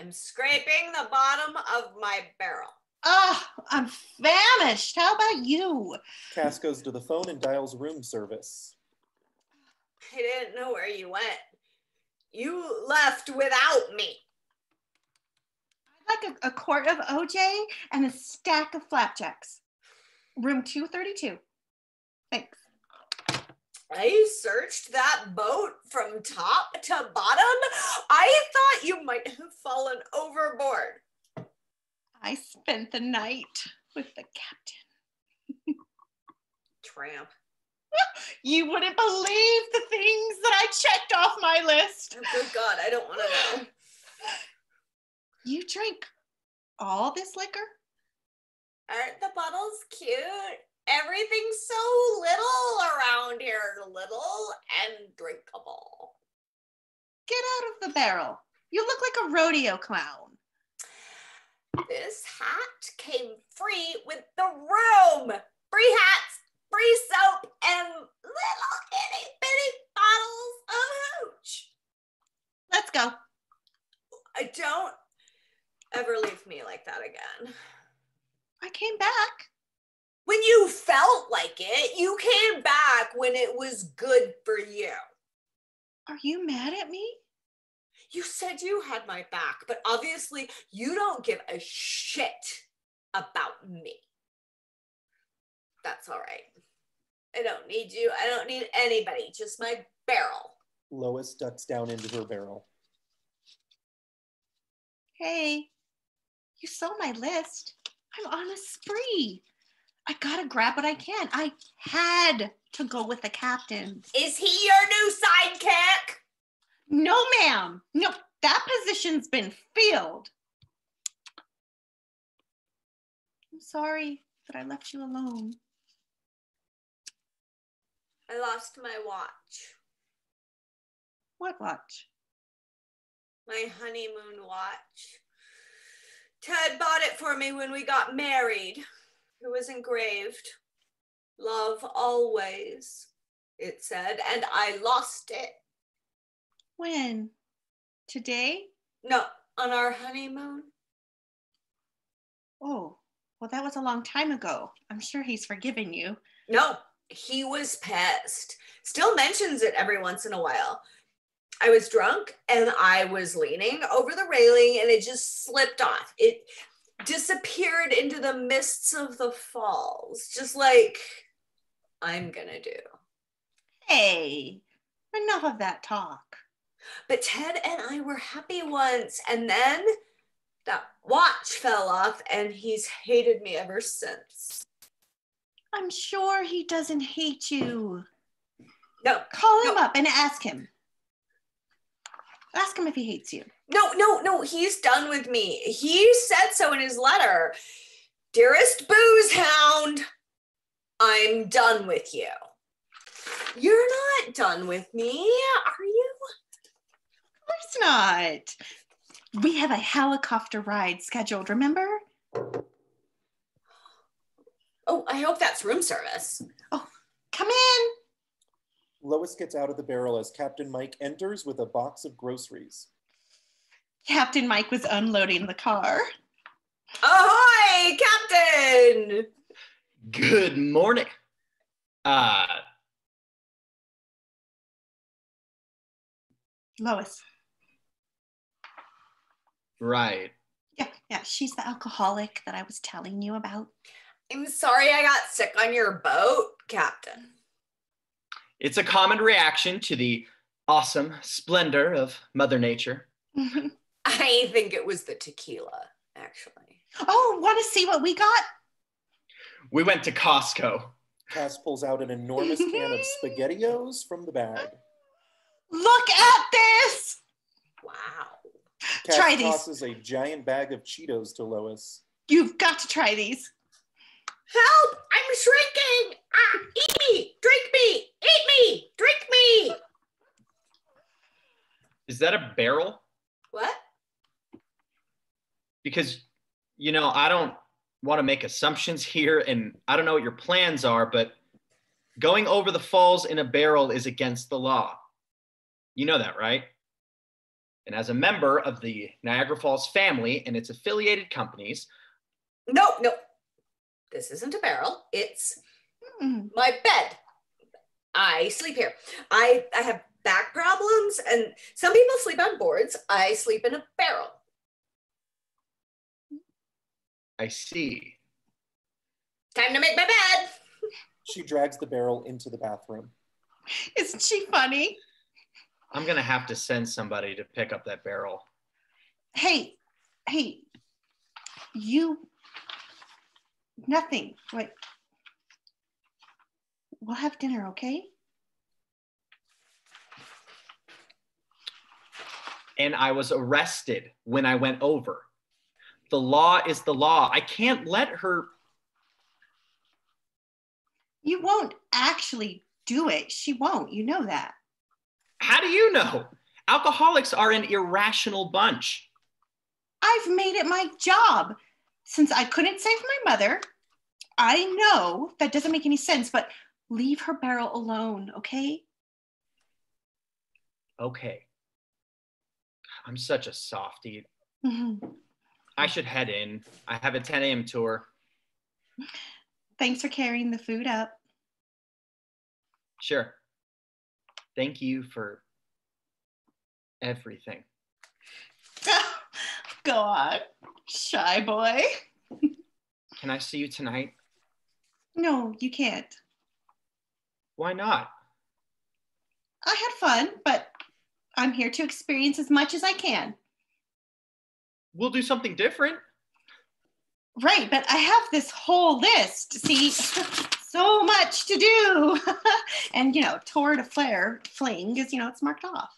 I'm scraping the bottom of my barrel. Oh, I'm famished. How about you? Cass goes to the phone and dials room service. I didn't know where you went. You left without me. I'd like a, a quart of OJ and a stack of flapjacks. Room 232. Thanks. I searched that boat from top to bottom. I thought you might have fallen overboard. I spent the night with the captain. Tramp. You wouldn't believe the things that I checked off my list. Oh, good God, I don't want to know. You drink all this liquor? Aren't the bottles cute? Everything's so little around here, little and drinkable. Get out of the barrel. You look like a rodeo clown. This hat came free with the room. Free hats, free soap, and little itty bitty bottles of hooch. Let's go. I don't ever leave me like that again. I came back. When you felt like it, you came back when it was good for you. Are you mad at me? You said you had my back, but obviously you don't give a shit about me. That's all right. I don't need you. I don't need anybody, just my barrel. Lois ducks down into her barrel. Hey, you saw my list. I'm on a spree. I gotta grab what I can. I had to go with the captain. Is he your new sidekick? No, ma'am. No, that position's been filled. I'm sorry that I left you alone. I lost my watch, What watch? my honeymoon watch. Ted bought it for me when we got married. It was engraved. Love always, it said, and I lost it. When? Today? No, on our honeymoon. Oh, well, that was a long time ago. I'm sure he's forgiven you. No, he was pissed. Still mentions it every once in a while. I was drunk and I was leaning over the railing and it just slipped off. It disappeared into the mists of the falls, just like I'm gonna do. Hey, enough of that talk. But Ted and I were happy once, and then that watch fell off, and he's hated me ever since. I'm sure he doesn't hate you. No, Call him No. up and ask him. Ask him if he hates you. No, no, no, he's done with me. He said so in his letter. Dearest booze hound, I'm done with you. You're not done with me, are you? Of course not. We have a helicopter ride scheduled, remember? Oh, I hope that's room service. Oh, come in. Lois gets out of the barrel as Captain Mike enters with a box of groceries. Captain Mike was unloading the car. Ahoy, Captain! Good morning. Uh, Lois. right. Yeah, yeah, she's the alcoholic that I was telling you about. I'm sorry I got sick on your boat, Captain. It's a common reaction to the awesome splendor of Mother Nature. I think it was the tequila, actually. oh, want to see what we got? We went to Costco. Cass pulls out an enormous can of SpaghettiOs from the bag. Look at this. Wow. Cass Try these. tosses a giant bag of Cheetos to Lois. You've got to try these. Help! I'm shrinking! Ah, eat me! Drink me! Eat me! Drink me! Is that a barrel? What? Because, you know, I don't want to make assumptions here and I don't know what your plans are, but going over the falls in a barrel is against the law. You know that, right? And as a member of the Niagara Falls family and its affiliated companies, No, no. This isn't a barrel. It's Mm. my bed. I sleep here. I I have back problems, and some people sleep on boards. I sleep in a barrel. I see. Time to make my bed. She drags the barrel into the bathroom. Isn't she funny? I'm going to have to send somebody to pick up that barrel. Hey, hey, you. Nothing. Wait. We'll have dinner, okay? and I was arrested when I went over. The law is the law. I can't let her. You won't actually do it. She won't. You know that. How do you know? Alcoholics are an irrational bunch. I've made it my job. Since I couldn't save my mother, I know that doesn't make any sense, but leave her barrel alone, okay? Okay. I'm such a softie. Mhm. I should head in. I have a 10 a.m. tour. Thanks for carrying the food up. Sure. Thank you for everything. Go on, shy boy. Can I see you tonight? No, you can't. Why not? I had fun, but I'm here to experience as much as I can. We'll do something different. Right, but I have this whole list. See, so much to do. and, you know, tour de flare, fling is, you know, it's marked off.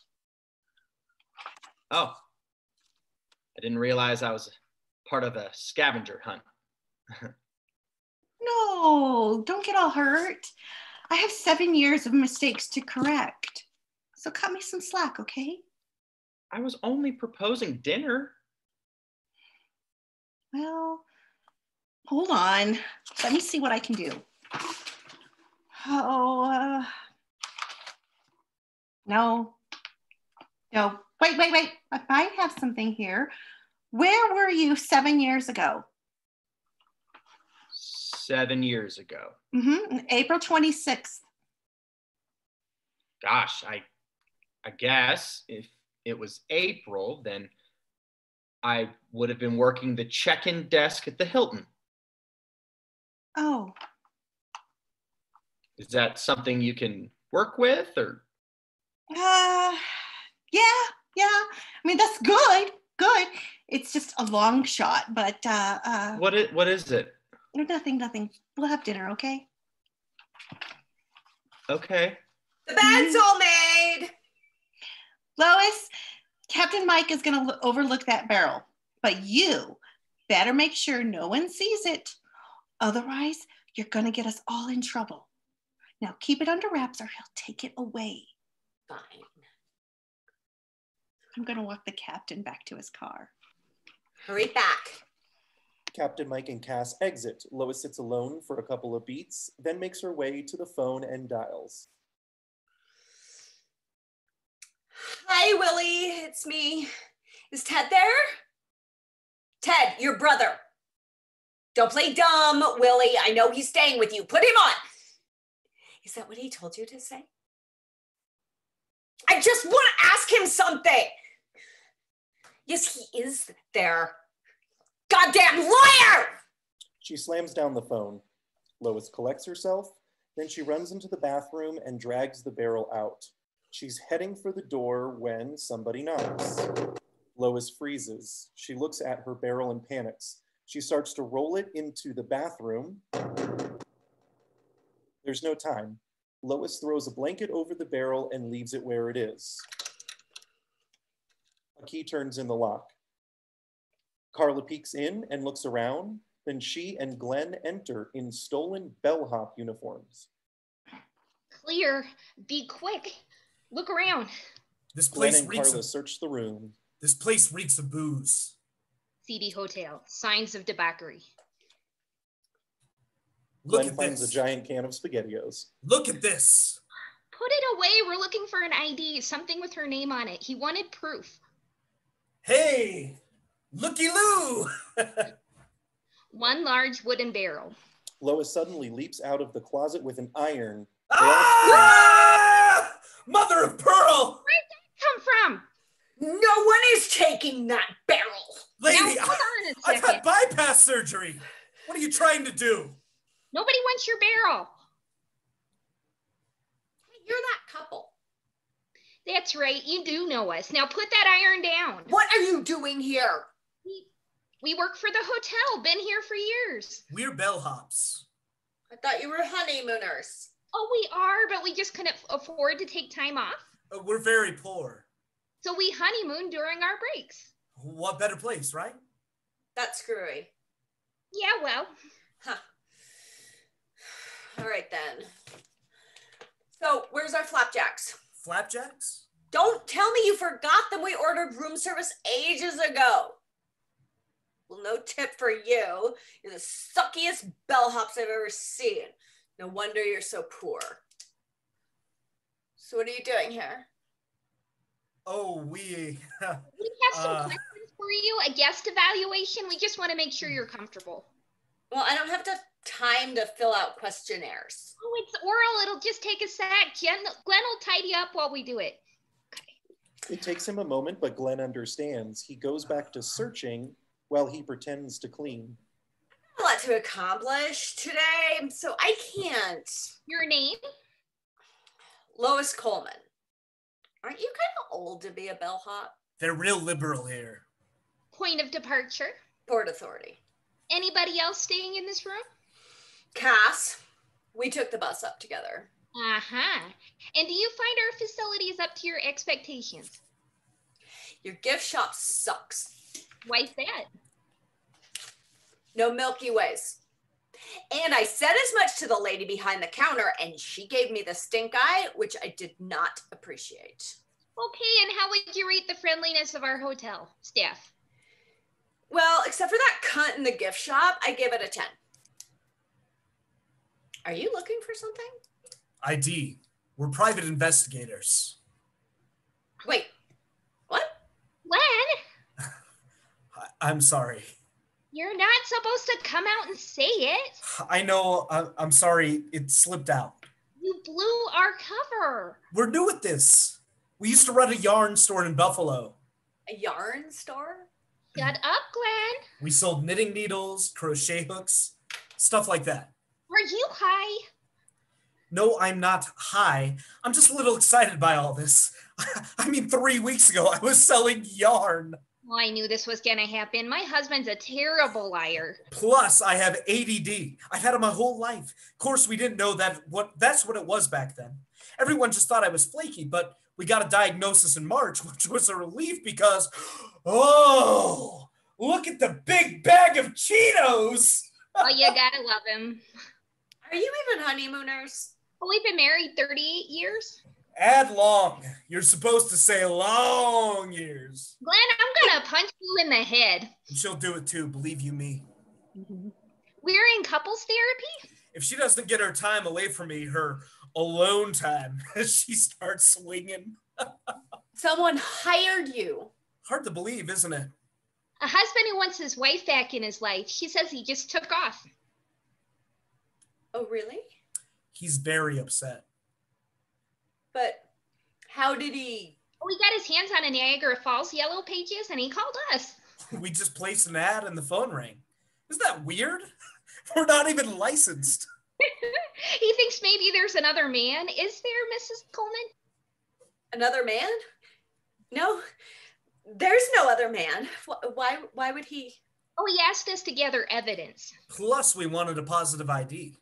Oh, I didn't realize I was part of a scavenger hunt. No, don't get all hurt. I have seven years of mistakes to correct. So cut me some slack, okay? I was only proposing dinner. Well, hold on. Let me see what I can do. Oh, uh, no. No, wait, wait, wait. I might have something here. Where were you seven years ago? Seven years ago. hmm April 26th. Gosh, I I guess if it was April, then I would have been working the check-in desk at the Hilton. Oh, Is that something you can work with or? Uh, yeah, yeah. I mean, that's good, good. It's just a long shot, but uh, uh, What is, what is it? nothing, nothing. We'll have dinner, okay? Okay. The bed's all made. Lois, Captain Mike is going to overlook that barrel, but you better make sure no one sees it. Otherwise, you're going to get us all in trouble. Now keep it under wraps or he'll take it away. Fine. I'm going to walk the captain back to his car. Hurry back. Captain Mike and Cass exit. Lois sits alone for a couple of beats, then makes her way to the phone and dials. Hi, Willie. It's me. Is Ted there? Ted, your brother. Don't play dumb, Willie. I know he's staying with you. Put him on. Is that what he told you to say? I just want to ask him something. Yes, he is there. Goddamn liar! She slams down the phone. Lois collects herself, then she runs into the bathroom and drags the barrel out. She's heading for the door when somebody knocks. Lois freezes. She looks at her barrel and panics. She starts to roll it into the bathroom. There's no time. Lois throws a blanket over the barrel and leaves it where it is. A key turns in the lock. Carla peeks in and looks around. Then she and Glenn enter in stolen bellhop uniforms. Clear. Be quick. Look around. This Glenn place and reeks Carla of, search the room. this place reeks of booze. CD Hotel. Signs of debauchery. Look Glenn at finds this. a giant can of SpaghettiOs. Look at this. Put it away. We're looking for an ID, something with her name on it. He wanted proof. Hey, looky loo. One large wooden barrel. Lois suddenly leaps out of the closet with an iron. ah! Mother of pearl. Come from? No one is taking that barrel. Lady, Now, hold on a I've had bypass surgery. What are you trying to do? Nobody wants your barrel. You're that couple. That's right. You do know us. Now put that iron down. What are you doing here? We, we work for the hotel. Been here for years. We're bellhops. I thought you were honeymooners. Oh, we are, but we just couldn't afford to take time off. Uh, We're very poor. So we honeymoon during our breaks. What better place, right? That's screwy. Yeah, well, Huh. All right then. So, where's our flapjacks? Flapjacks? Don't tell me you forgot them. We ordered room service ages ago. Well, no tip for you. You're the suckiest bellhops I've ever seen. No wonder you're so poor. So, what are you doing here? Oh, we. we have some Uh. Questions for you. A guest evaluation. We just want to make sure you're comfortable. Well, I don't have to time to fill out questionnaires. Oh, it's oral. It'll just take a sec. Jen, Glenn will tidy up while we do it. It takes him a moment, but Glenn understands. He goes back to searching while he pretends to clean. A lot to accomplish today, so I can't. Your name? Lois Coleman. Aren't you kind of old to be a bellhop? They're real liberal here. Point of departure. Port Authority. Anybody else staying in this room? Cass, we took the bus up together. Uh huh. And do you find our facilities up to your expectations? Your gift shop sucks. Why's that? No Milky Ways. And I said as much to the lady behind the counter, and she gave me the stink eye, which I did not appreciate. Okay, and how would you rate the friendliness of our hotel staff? Well, except for that cunt in the gift shop, I give it a 10. Are you looking for something? ID. We're private investigators. Wait, what? When? I- I'm sorry. you're not supposed to come out and say it. I know. I- I'm sorry. It slipped out. You blew our cover. We're new at this. We used to run a yarn store in Buffalo. A yarn store? Shut up, Glenn. We sold knitting needles, crochet hooks, stuff like that. Are you high? No, I'm not high. I'm just a little excited by all this. I mean, three weeks ago, I was selling yarn. Well, I knew this was gonna happen. My husband's a terrible liar. Plus, I have ADD. I've had it my whole life. Of course, we didn't know that what that's what it was back then. Everyone just thought I was flaky, but we got a diagnosis in March, which was a relief because, oh, look at the big bag of Cheetos. Oh, you gotta love him. Are you even honeymooners? Well, we've been married 38 years. Add long. You're supposed to say long years. Glenn, I'm gonna punch you in the head. And she'll do it too, believe you me. Mm-hmm. We're in couples therapy. If she doesn't get her time away from me, her alone time, she starts swinging. Someone hired you. Hard to believe, isn't it? A husband who wants his wife back in his life. She says he just took off. Oh, really? He's very upset. But how did he? Oh, he got his hands on a Niagara Falls Yellow Pages and he called us. We just placed an ad and the phone rang. Isn't that weird? We're not even licensed. he thinks maybe there's another man. Is there, Mrs. Coleman? Another man? No, there's no other man. Why? Why would he? Oh, he asked us to gather evidence. Plus, we wanted a positive ID.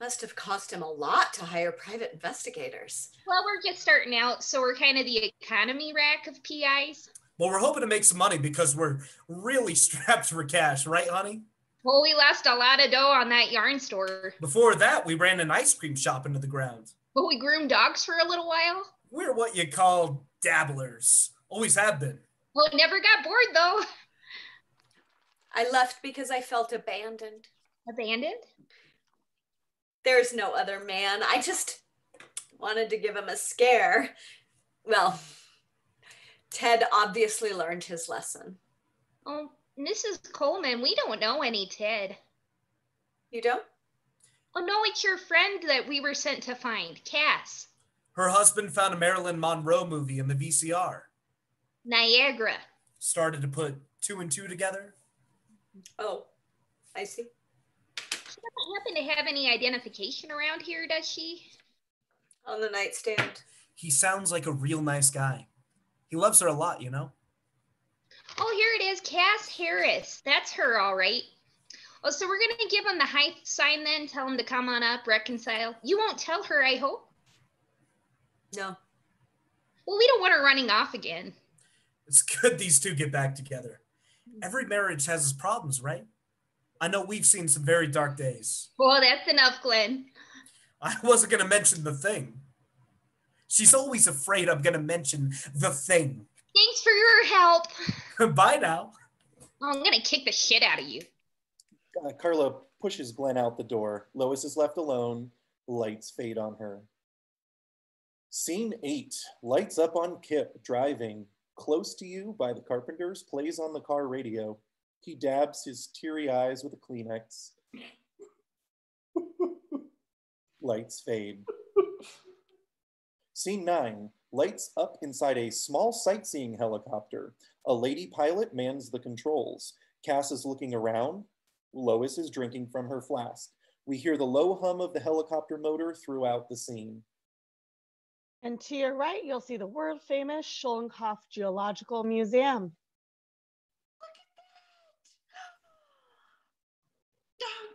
Must have cost him a lot to hire private investigators. Well, we're just starting out, so we're kind of the economy rack of PIs. Well, we're hoping to make some money because we're really strapped for cash, right, honey? Well, we lost a lot of dough on that yarn store. Before that, we ran an ice cream shop into the ground. But we groomed dogs for a little while. We're what you call dabblers. Always have been. Well, never got bored though. I left because I felt abandoned. Abandoned? There's no other man. I just wanted to give him a scare. Well, Ted obviously learned his lesson. Oh, Mrs. Coleman, we don't know any Ted. You don't? Oh no, it's your friend that we were sent to find, Cass. Her husband found a Marilyn Monroe movie in the VCR. Niagara. Started to put two and two together. Oh, I see. She doesn't happen to have any identification around here, does she? On the nightstand. He sounds like a real nice guy. He loves her a lot, you know? Oh, here it is, Cass Harris. That's her, all right. Oh, so we're gonna give him the high sign then, tell him to come on up, reconcile. You won't tell her, I hope. No. Well, we don't want her running off again. It's good these two get back together. Every marriage has its problems, right? I know we've seen some very dark days. Well, that's enough, Glenn. I wasn't going to mention the thing. She's always afraid I'm going to mention the thing. Thanks for your help. Bye now. Oh, I'm gonna kick the shit out of you. Uh, Carla pushes Glenn out the door. Lois is left alone. Lights fade on her. Scene eight lights up on Kip driving. Close to you by the Carpenters plays on the car radio. He dabs his teary eyes with a Kleenex. Lights fade. Scene nine lights up inside a small sightseeing helicopter. A lady pilot mans the controls. Cass is looking around. Lois is drinking from her flask. We hear the low hum of the helicopter motor throughout the scene. And to your right, you'll see the world famous Schoellkopf Geological Museum.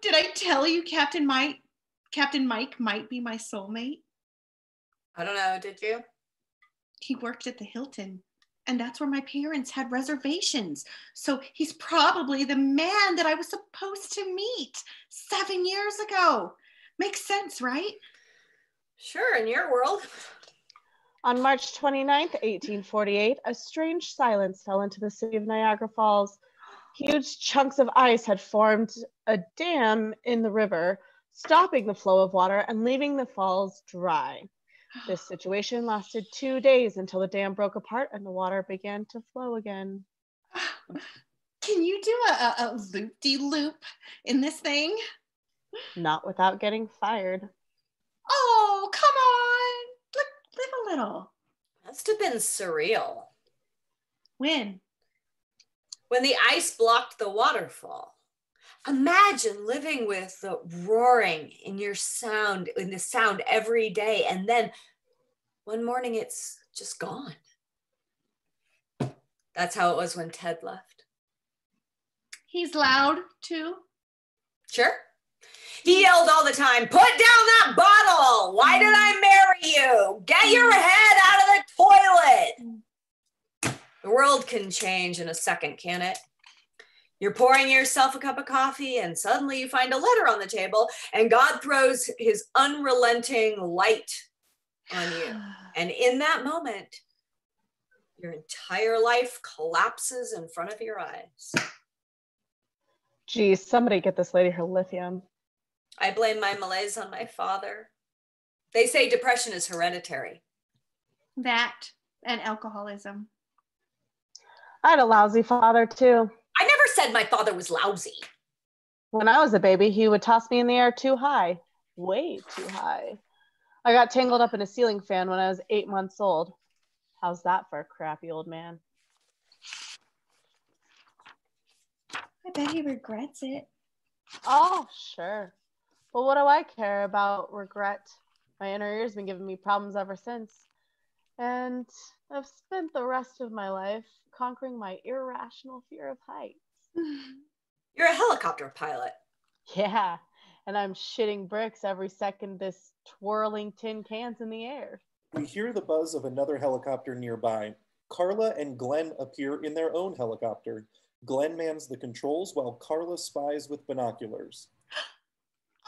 Did I tell you Captain Mike Captain Mike might be my soulmate? I don't know. Did you? He worked at the Hilton. And that's where my parents had reservations. So he's probably the man that I was supposed to meet seven years ago. Makes sense, right? Sure, in your world. On March 29th, 1848, a strange silence fell into the city of Niagara Falls. Huge chunks of ice had formed a dam in the river, stopping the flow of water and leaving the falls dry. This situation lasted two days until the dam broke apart and the water began to flow again. Can you do a, a, a loop-de-loop in this thing? Not without getting fired. Oh, come on. Live, live a little. Must have been surreal. When? When the ice blocked the waterfall. Imagine living with the roaring in your sound, in the sound every day, and then one morning it's just gone. That's how it was when Ted left. He's loud too. Sure. He yelled all the time, put down that bottle. Why did I marry you? Get your mm. head out of the toilet. The world can change in a second, can it? You're pouring yourself a cup of coffee, and suddenly you find a letter on the table, and God throws his unrelenting light on you. And in that moment, your entire life collapses in front of your eyes. Geez, somebody get this lady her lithium. I blame my malaise on my father. They say depression is hereditary. That and alcoholism. I had a lousy father too. I never said my father was lousy. When I was a baby, he would toss me in the air too high, way too high. I got tangled up in a ceiling fan when I was eight months old. How's that for a crappy old man? I bet he regrets it. Oh, sure. But what do I care about regret? My inner ear's been giving me problems ever since. And I've spent the rest of my life conquering my irrational fear of heights. You're a helicopter pilot. Yeah, and I'm shitting bricks every second this twirling tin cans in the air. We hear the buzz of another helicopter nearby. Carla and Glenn appear in their own helicopter. Glenn mans the controls while Carla spies with binoculars.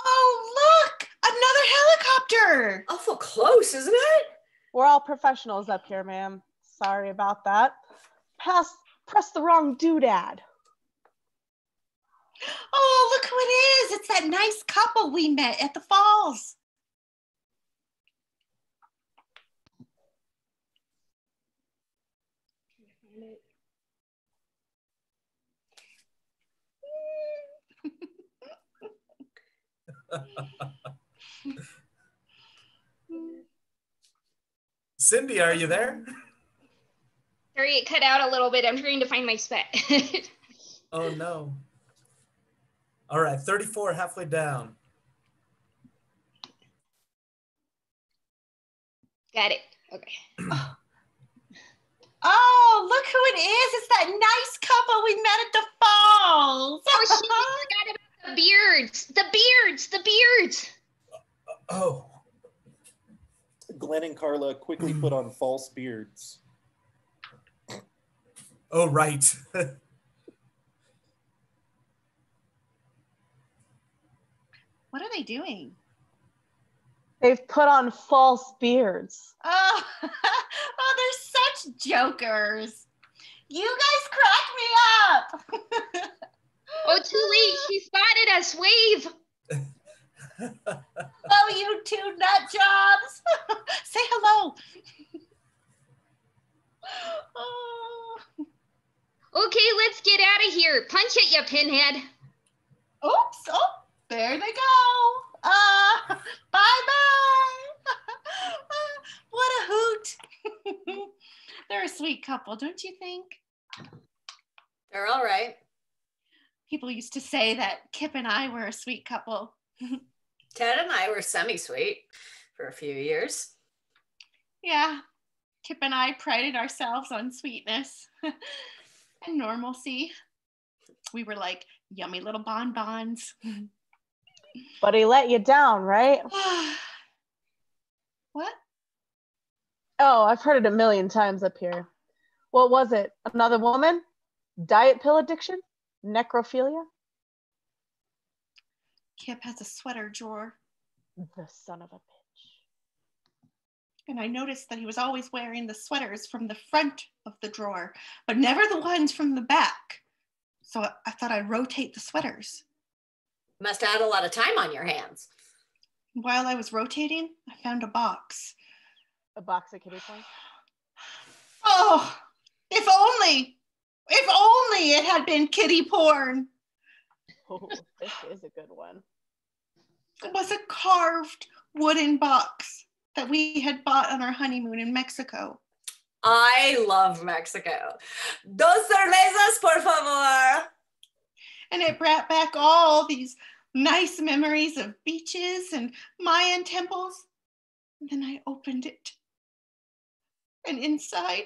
Oh, look! Another helicopter! Awful close, isn't it? We're all professionals up here, ma'am. Sorry about that. Pass, press the wrong doodad. Oh, look who it is. It's that nice couple we met at the falls. Cindy, are you there? Sorry, it cut out a little bit. I'm trying to find my spot. Oh no. All right, 34 halfway down. Got it. Okay. Oh, look who it is. It's that nice couple we met at the falls. Oh, shit, I forgot about the beards. The beards. The beards. Oh, Glenn and Carla quickly put on false beards. oh right. what are they doing? They've put on false beards. Oh, oh, they're such jokers. You guys crack me up. Oh, too late. She spotted us. Wave. oh, you two nut jobs. Say hello. oh. Okay, let's get out of here. Punch it, you pinhead. Oops. Oh, there they go. Uh, bye bye. what a hoot. They're a sweet couple, don't you think? They're all right. People used to say that Kip and I were a sweet couple. Ted and I were semi sweet for a few years. Yeah, Kip and I prided ourselves on sweetness and normalcy. We were like yummy little bonbons. But he let you down, right? what? Oh, I've heard it a million times up here. What was it? Another woman? Diet pill addiction? Necrophilia? Kip has a sweater drawer, The son of a bitch. and I noticed that he was always wearing the sweaters from the front of the drawer, but never the ones from the back. So I- I thought I'd rotate the sweaters. Must have had a lot of time on your hands. While I was rotating, I found a box. A box of kitty corn? Oh, if only, if only it had been kitty porn. Oh, this is a good one. It was a carved wooden box that we had bought on our honeymoon in Mexico. I love Mexico. Dos cervezas, por favor. and it brought back all these nice memories of beaches and Mayan temples. And then I opened it, and inside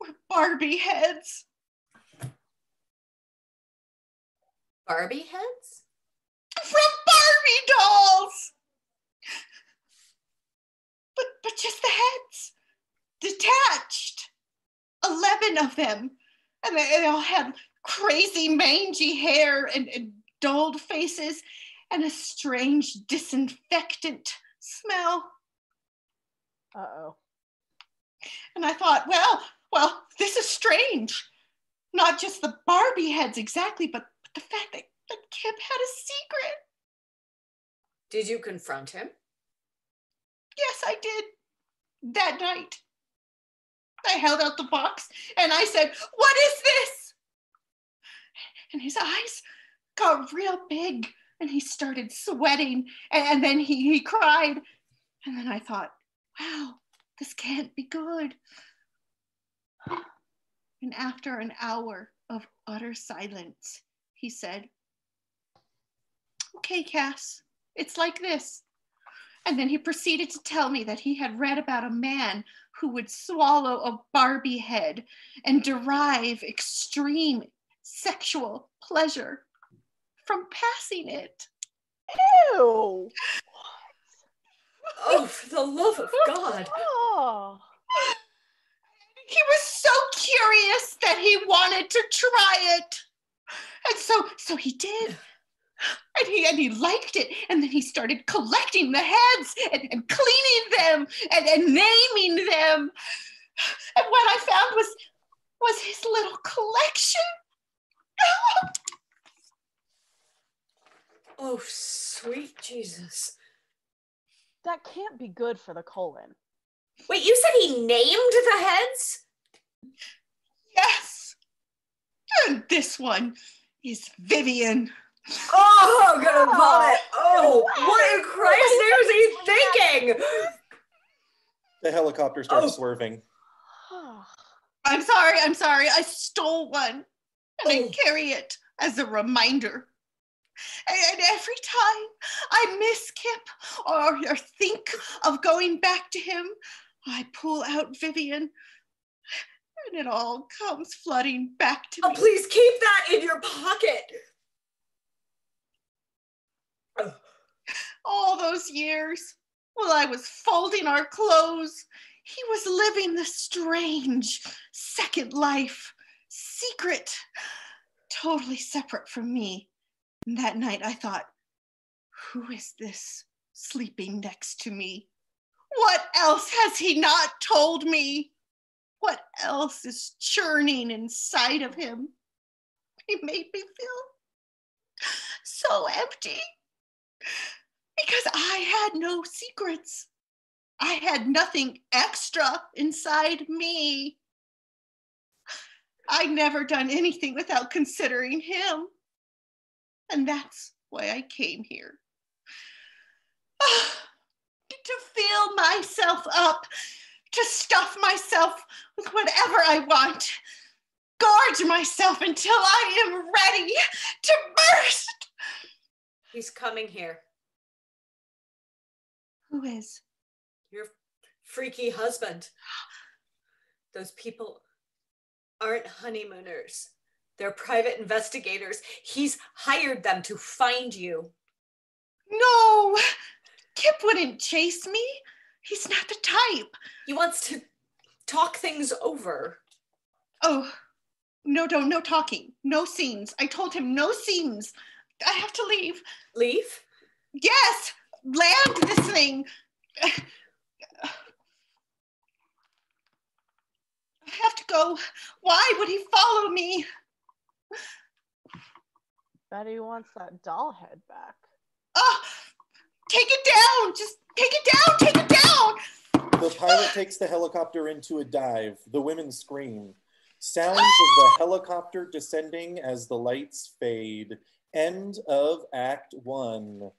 were Barbie heads. Barbie heads? from Barbie dolls. But but just the heads, detached. Eleven of them, and they, they all had crazy mangy hair and, and dulled faces, and a strange disinfectant smell. Uh oh. And I thought, well, well, this is strange. Not just the Barbie heads exactly, but, but the fact that, that Kip had a secret. Did you confront him? Yes, I did. That night. I held out the box and I said, What is this? And his eyes got real big and he started sweating and, then he, he cried. And then I thought, Wow, this can't be good. And after an hour of utter silence, he said, Okay, Cass, it's like this. And then he proceeded to tell me that he had read about a man who would swallow a Barbie head and derive extreme sexual pleasure from passing it. Ew. Oh, for the love of God. Oh. He was so curious that he wanted to try it. And so so he did. And he and he liked it. And then he started collecting the heads and, and cleaning them and, and naming them. And what I found was was his little collection. Oh, sweet Jesus. That can't be good for the colon. Wait, you said he named the heads? Yes. And this one is Vivian. Oh, I'm gonna oh. vomit. Oh, what in oh, Christ's name is he thinking? The helicopter starts Oh. swerving. I'm sorry, I'm sorry. I stole one and I Oh. carry it as a reminder. And and every time I miss Kip or, or think of going back to him, I pull out Vivian and it all comes flooding back to Oh, me. please keep that in your pocket. Oh, All those years while I was folding our clothes, he was living the strange second life, secret, totally separate from me. And that night I thought, who is this sleeping next to me? What else has he not told me? What else is churning inside of him? He made me feel so empty because I had no secrets. I had nothing extra inside me. I'd never done anything without considering him. And that's why I came here. to fill myself up, to stuff myself with whatever I want, gorge myself until I am ready to burst. he's coming here. Who is? Your freaky husband. Those people aren't honeymooners. They're private investigators. He's hired them to find you. No, Kip wouldn't chase me. He's not the type. He wants to talk things over. Oh, no, no, no talking, no scenes. I told him no scenes. I have to leave. Leave? Yes, land this thing. I have to go. Why would he follow me? Betty wants that doll head back. Oh, take it down. Just take it down. Take it down. The pilot takes the helicopter into a dive. The women scream. Sounds of the helicopter descending as the lights fade. End of Act One.